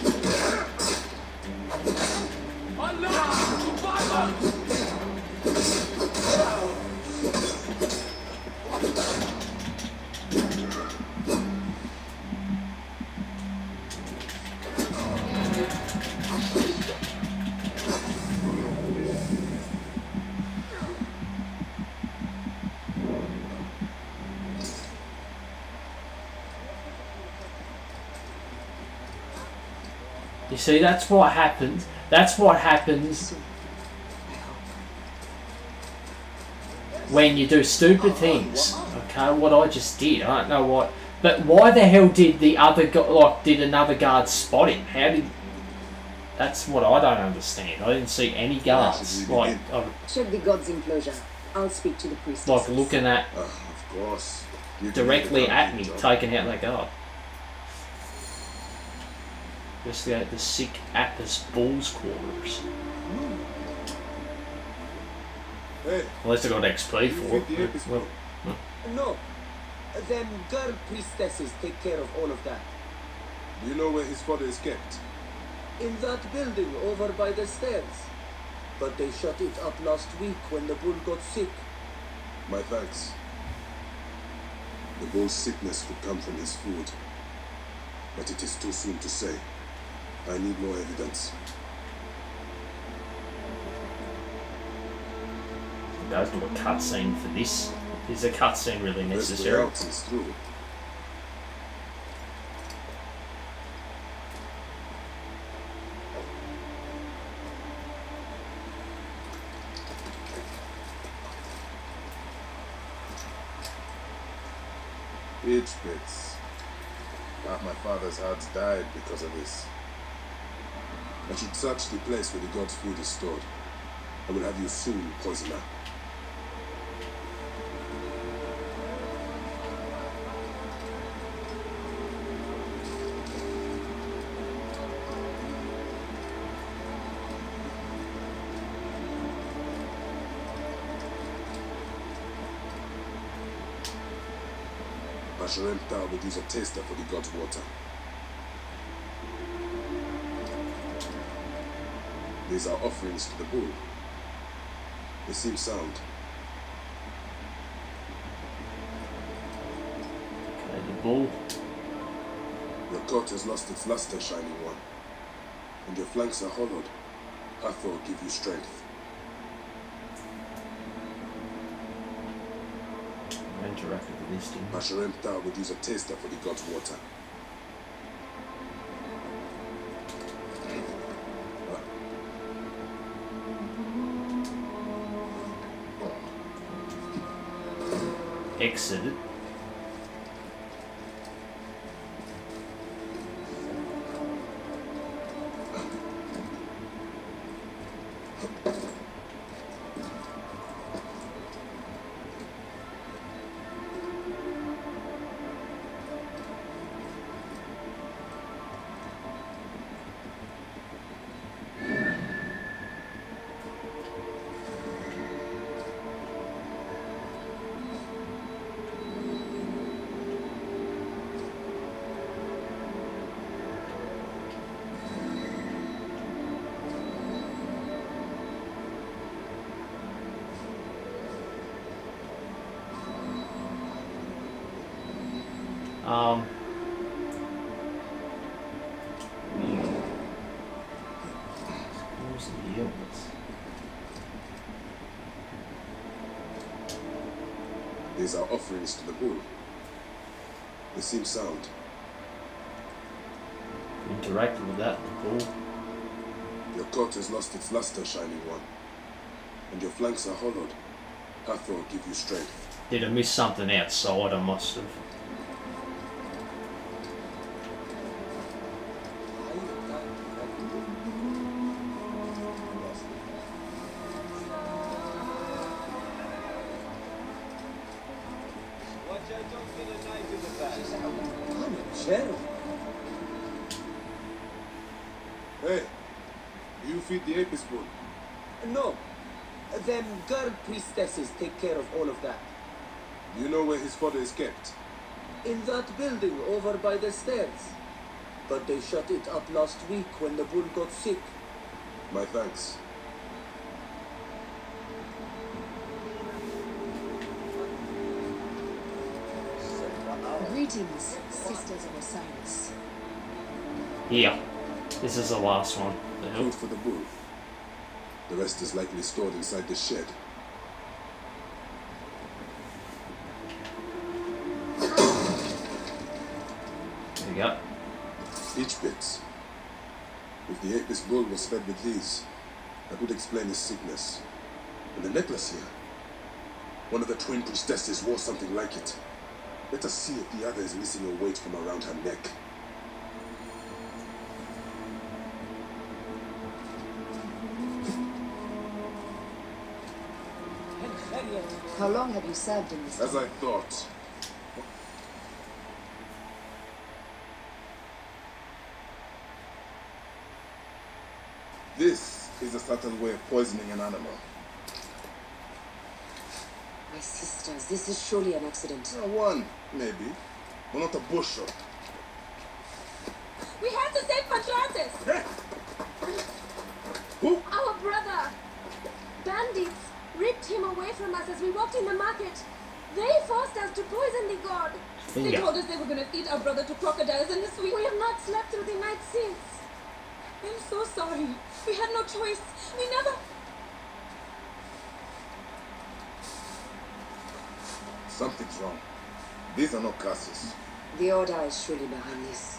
See, that's what happens. That's what happens Soon. I hope. when you do stupid things. Okay, what I just did, I don't know what. But why the hell did the other guy, like, did another guard spot him? How did. That's what I don't understand. I didn't see any guards. Like, begin? uh, Check the god's enclosure. I'll speak to the priestess. like looking at Ah, of course. You directly at me, taking out that guard. Investigate the sick Apis Bull's quarters. Hey, Unless I got XP for Fit the it. Well, No. Them girl priestesses take care of all of that. do you know where his father is kept? In that building over by the stairs. But they shut it up last week when the bull got sick. My thanks. The bull's sickness could come from his food. But it is too soon to say. I need more evidence. goes to a cutscene for this. Is a cutscene really necessary? out is through. Itch bits. Half my father's hearts died because of this. I should search the place where the god's food is stored. I will have you soon, poisoner. Pasherenptah would use a taster for the god's water. These are offerings to the bull. They seem sound. Okay, the bull. Your coat has lost its luster, Shining One. And your flanks are hollowed. Hathor will give you strength. Interact with the listing. Pasherenptah would use a taster for the god's water. Exited. Um. Where's the illness? These are offerings to the bull. They seem sound. Interacting with that, the bull. Your coat has lost its luster, Shining One. And your flanks are hollowed. Hathor will give you strength. Did I miss something outside? I must have. In that building over by the stairs. But they shut it up last week when the bull got sick. My thanks. Greetings, sisters of Osiris. Yeah, This is the last one. The hell? Food for the bull. The rest is likely stored inside the shed. There you go. Each bits. If the Apis bull was fed with these, that would explain his sickness. And the necklace here. One of the twin priestesses wore something like it. Let us see if the other is missing a weight from around her neck. How long have you served in this? As I thought. This is subtle way of poisoning an animal. My sisters, this is surely an accident. Uh, one, maybe. But not a bushel. We have to save Patratus! Who? Our brother! Bandits ripped him away from us as we walked in the market. They forced us to poison the god. They Finger. told us they were going to feed our brother to crocodiles and we, we have not slept through the night since. I'm so sorry. We had no choice. We never... Something's wrong. These are not curses. The Order is surely behind this.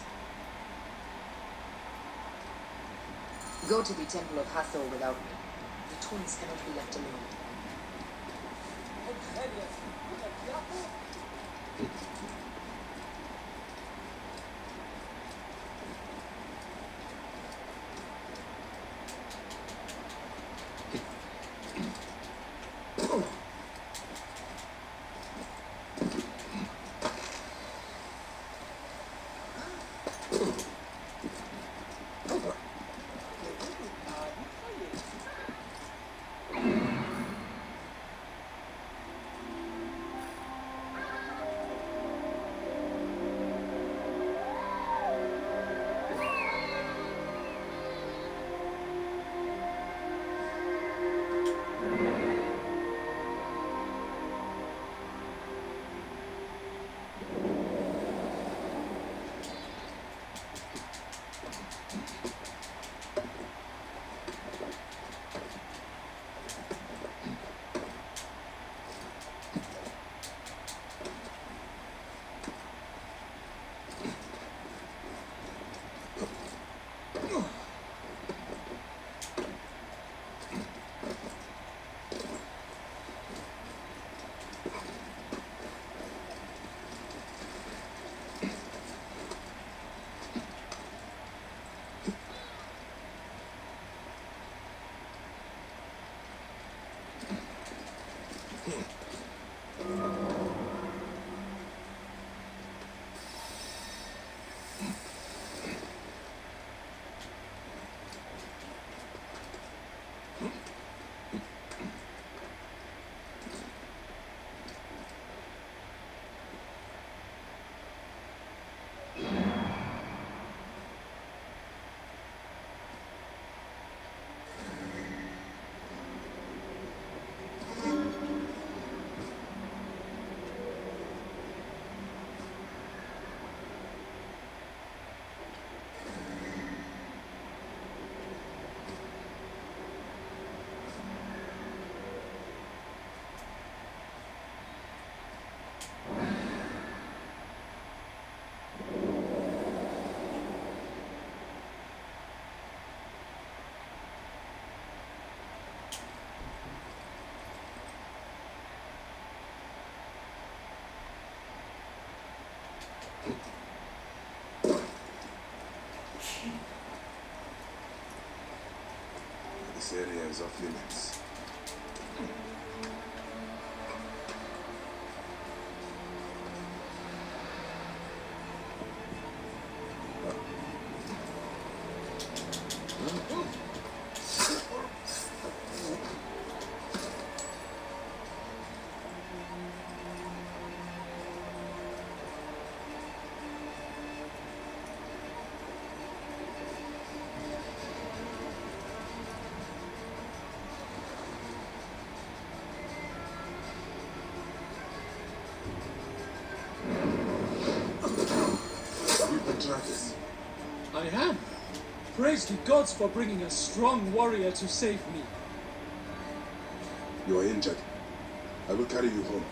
Go to the Temple of Hathor without me. The twins cannot be left alone. Oh, This area is Praise the gods for bringing a strong warrior to save me. You are injured. I will carry you home.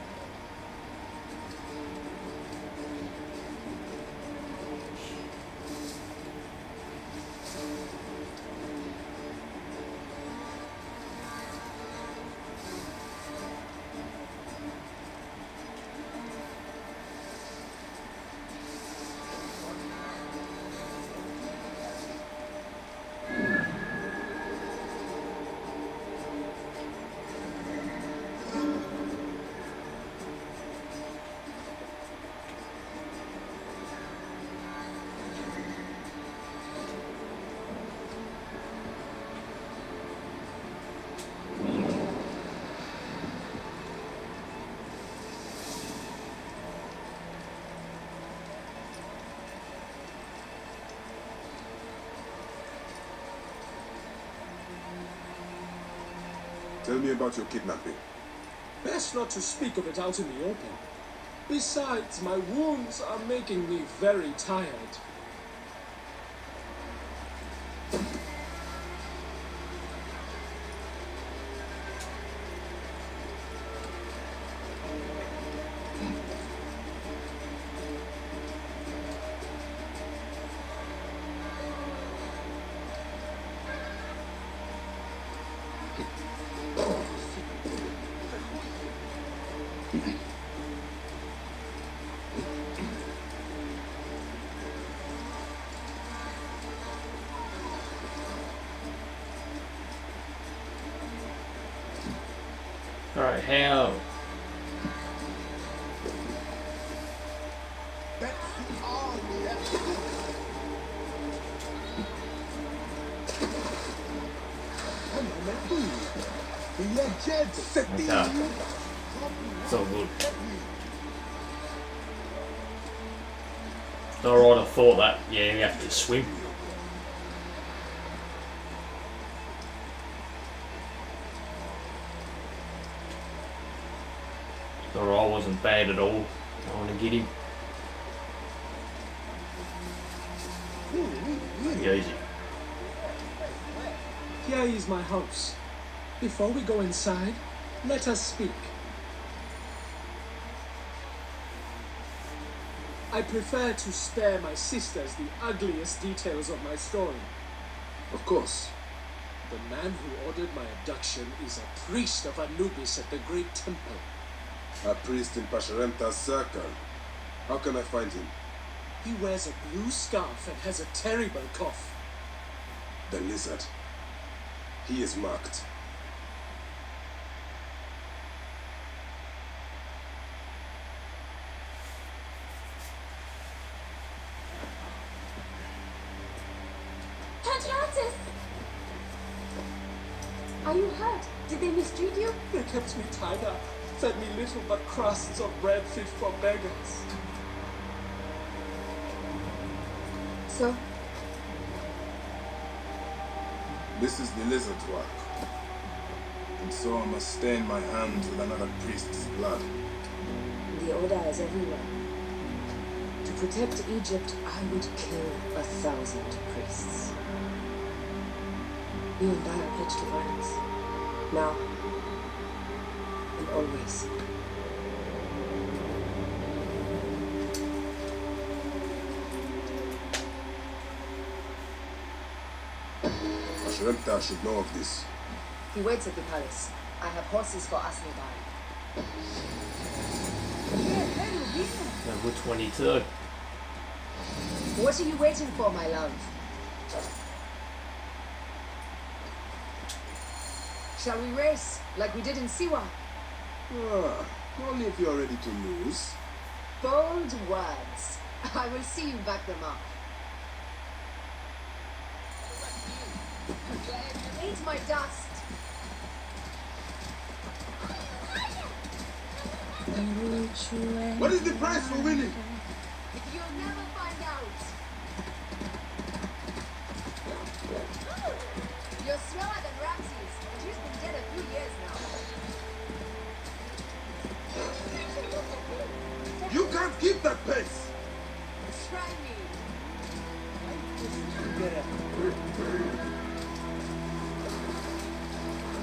Me about your kidnapping. Best not to speak of it out in the open. Besides, my wounds are making me very tired. Thought that, yeah, you have to swim. Alright, wasn't bad at all. I want to get him. Easy. Here is my house. Before we go inside, let us speak. I prefer to spare my sisters the ugliest details of my story. Of course. The man who ordered my abduction is a priest of Anubis at the Great Temple. A priest in Pasherenptah's circle. How can I find him? He wears a blue scarf and has a terrible cough. The lizard. He is marked. Kept me tied up, fed me little but crusts of bread fit for beggars. So, This is the lizard's work. And so I must stain my hands with another priest's blood. The order is everywhere. To protect Egypt, I would kill a thousand priests. You and I are pledged to violence. Now always. Pasherenptah should know of this. He waits at the palace. I have horses for us nearby. Level 22. What are you waiting for, my love? Shall we race, like we did in Siwa? Ah, only if you are ready to lose. Bold words. I will see you back them up. Eat my dust. What is the price for winning? That pace! Try me.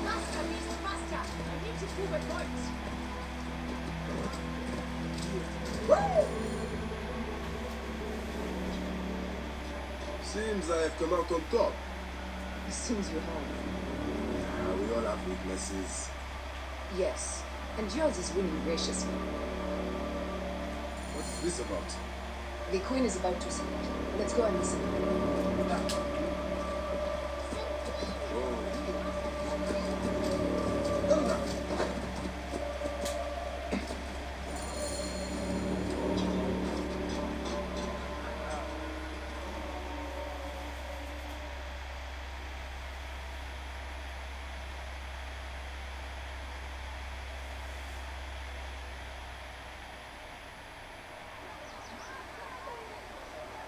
Faster, beast, faster. I need to prove a point. Seems I have come out on top. Seems you have. Ah, we all have weaknesses. Yes, and yours is winning graciously. This about? The queen is about to speak. Let's go and listen.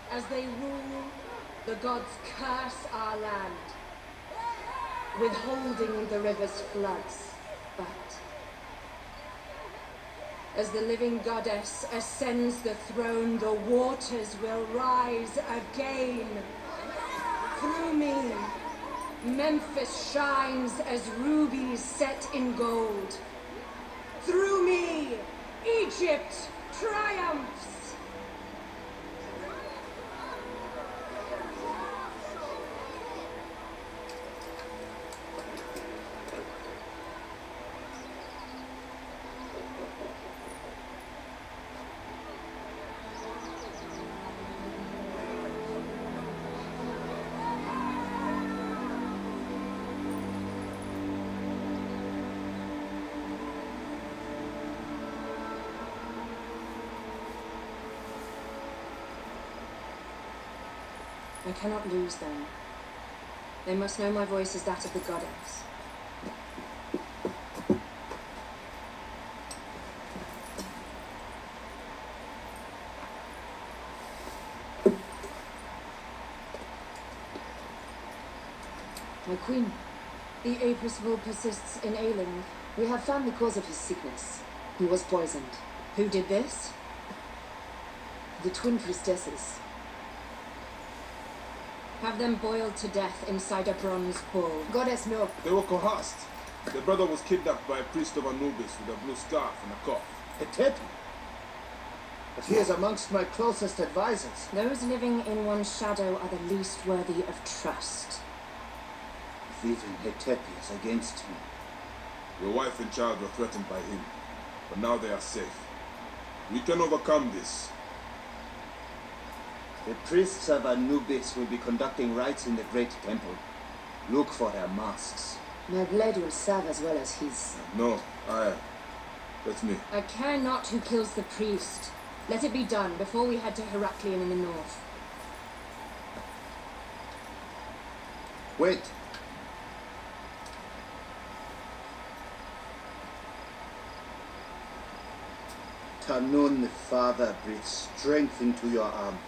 As they rule, gods curse our land, withholding the river's floods. But as the living goddess ascends the throne, the waters will rise again. Through me, Memphis shines as rubies set in gold. Through me, Egypt triumphs. Cannot lose them. They must know my voice is that of the goddess. My queen, the Apis bull persists in ailing. We have found the cause of his sickness. He was poisoned. Who did this? The twin priestesses. Have them boiled to death inside a bronze bull. Goddess, no. They were coerced. The brother was kidnapped by a priest of Anubis with a blue scarf and a cough. Hetepi. But he is amongst my closest advisors. Those living in one's shadow are the least worthy of trust. If even Hetepi is against me. Your wife and child were threatened by him, but now they are safe. We can overcome this. The priests of Anubis will be conducting rites in the great temple. Look for their masks. My blade will serve as well as his. No, I... That's me. I care not who kills the priest. Let it be done before we head to Heraklion in the north. Wait. Tanun the father breathes strength into your arm.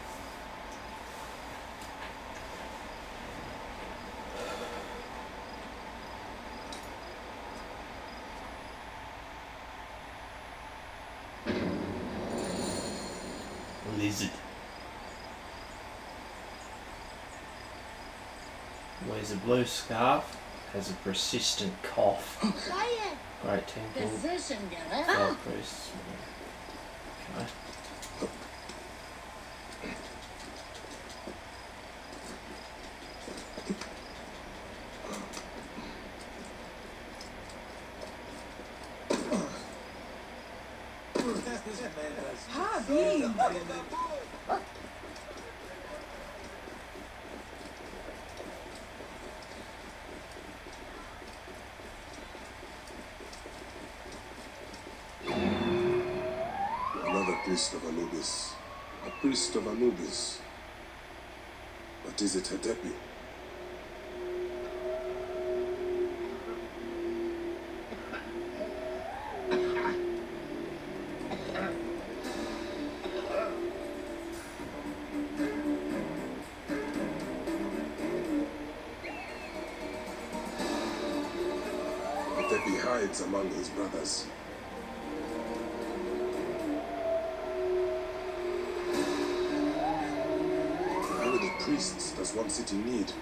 Lizard. Wears a blue scarf, has a persistent cough. Great temple. Five priests. Okay. Habib! Another Hetepi among his brothers. How many priests does one city need?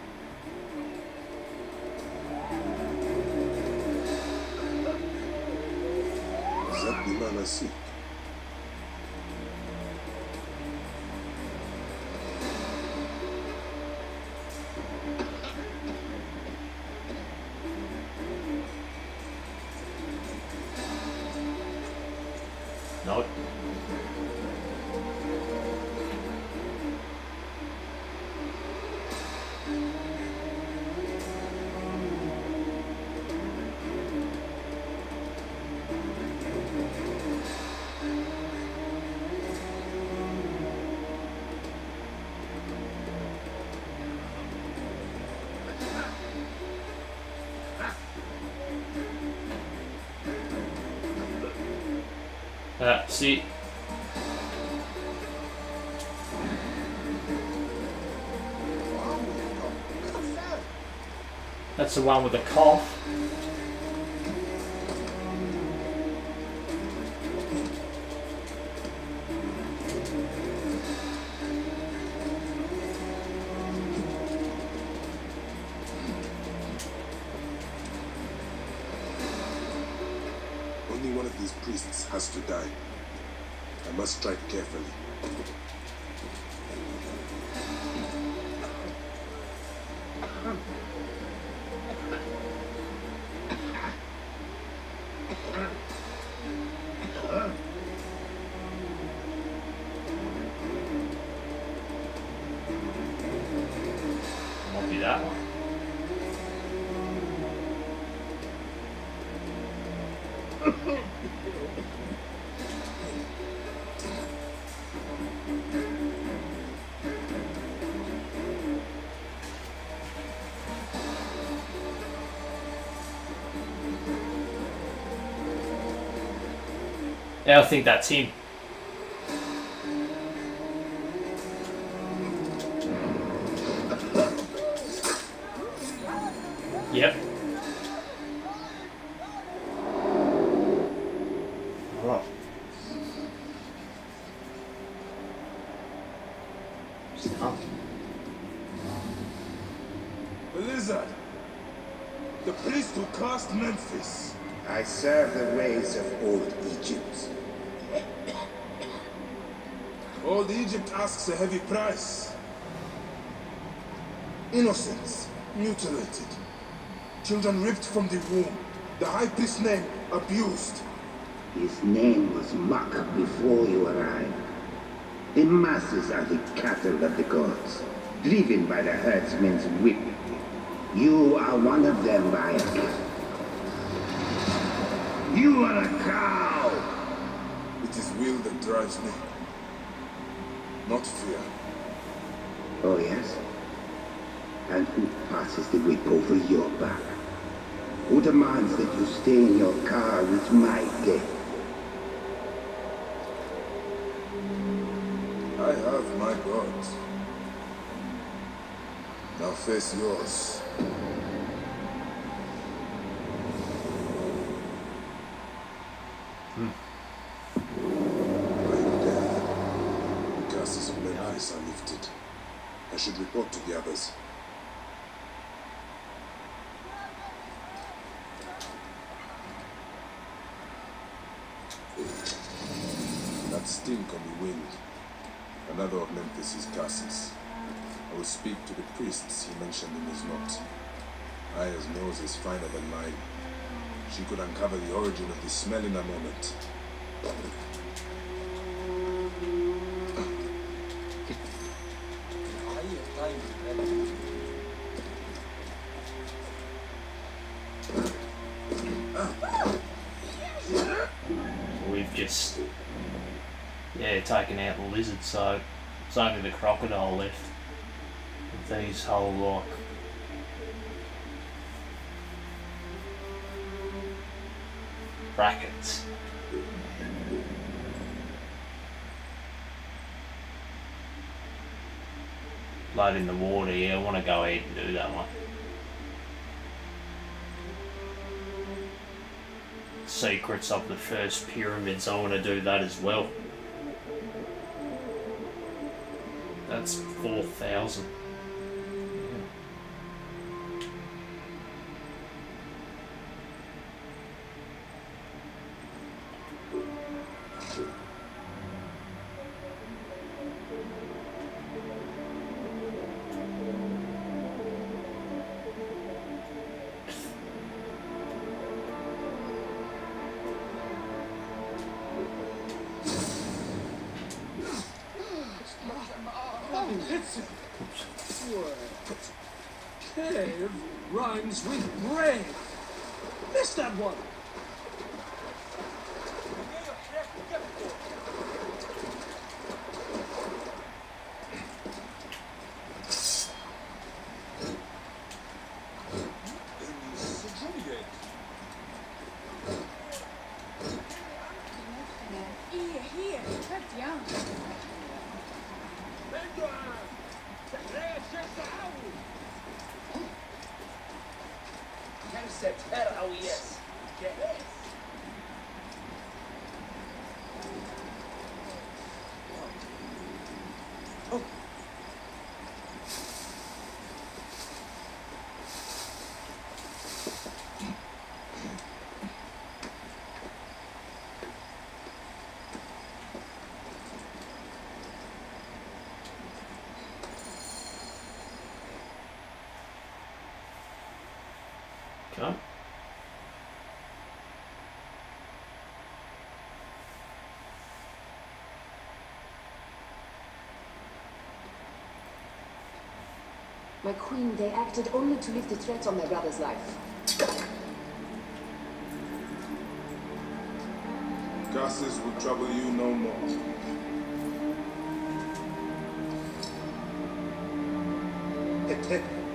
Is that the See. That's the one with the cough. I think that's him. A heavy price. Innocents, mutilated. Children ripped from the womb. The high priest's name abused. His name was Muk before you arrived. The masses are the cattle of the gods, driven by the herdsman's whip. You are one of them, Bayek. You are a cow! It is will that drives me. Not fear. Oh, yes? And who passes the whip over your back? Who demands that you stay in your car with my death? I have my gods. Now face yours. I am dead. The curses of Memphis are lifted. I should report to the others. That stink on the wind. Another of Memphis's curses. I will speak to the priests he mentioned in his note. Nose is finer than mine. She could uncover the origin of the smell in a moment. We've just yeah taken out the lizard, so it's only the crocodile left. These whole like brackets. Blood in the water, yeah, I want to go ahead and do that one. Secrets of the first pyramids, I want to do that as well. That's 4,000. Come. My queen, they acted only to lift the threat on my brother's life. Gossips will trouble you no more. Heh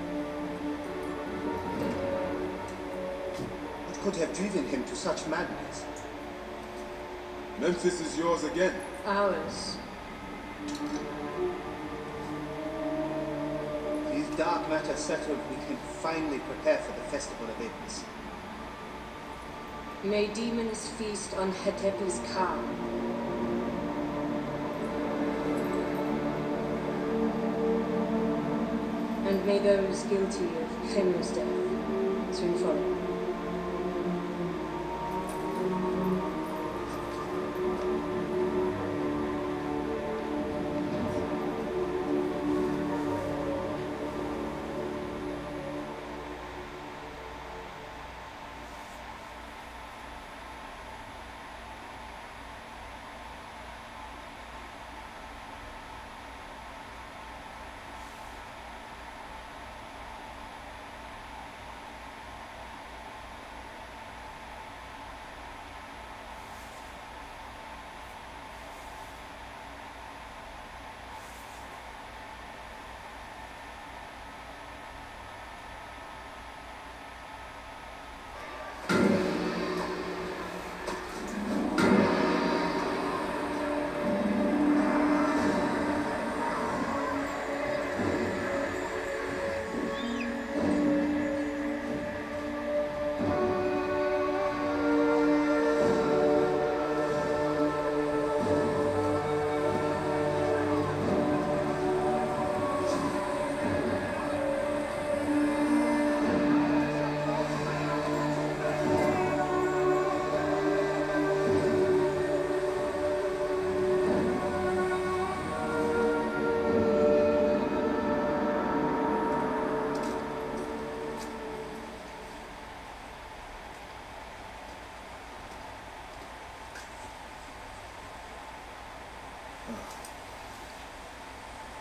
have driven him to such madness? Memphis is yours again. Ours. These dark matters settled, we can finally prepare for the Festival of Apis. May demons feast on Hetepi's car. And may those guilty of Kenra's death soon follow.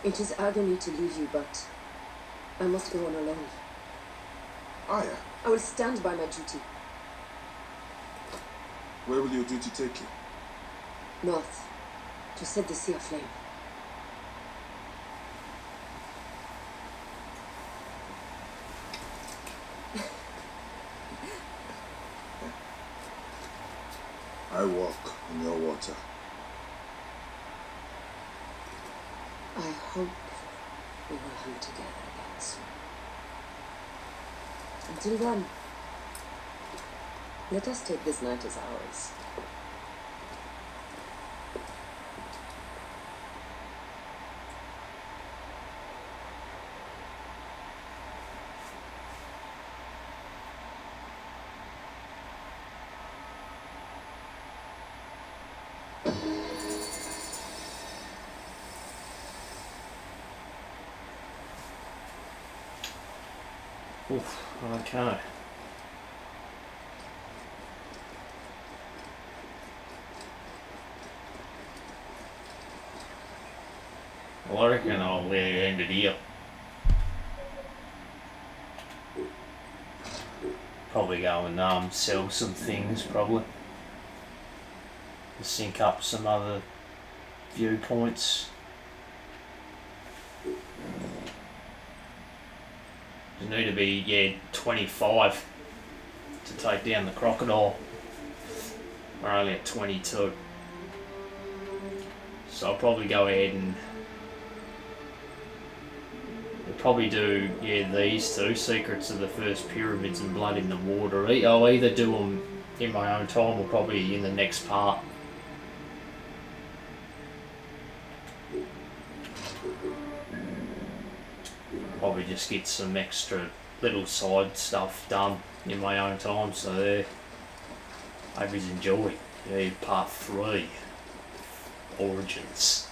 It is agony to leave you, but I must go on alone. Oh, Aya, I will stand by my duty. where will your duty take you? North, to set the sea aflame. I walk on your water. I hope we will hunt together again soon. Then, let us take this night as ours. Oof, okay. Well, I reckon I'll here. Probably go and um, sell some things, probably. Sync up some other viewpoints. You need to be, yeah, 25 to take down the crocodile. We're only at 22. So I'll probably go ahead and probably do, yeah, these two, Secrets of the First Pyramids and Blood in the Water. I'll either do them in my own time or probably in the next part. Probably just get some extra little side stuff done in my own time. So there, hope you enjoy yeah, part three, Origins.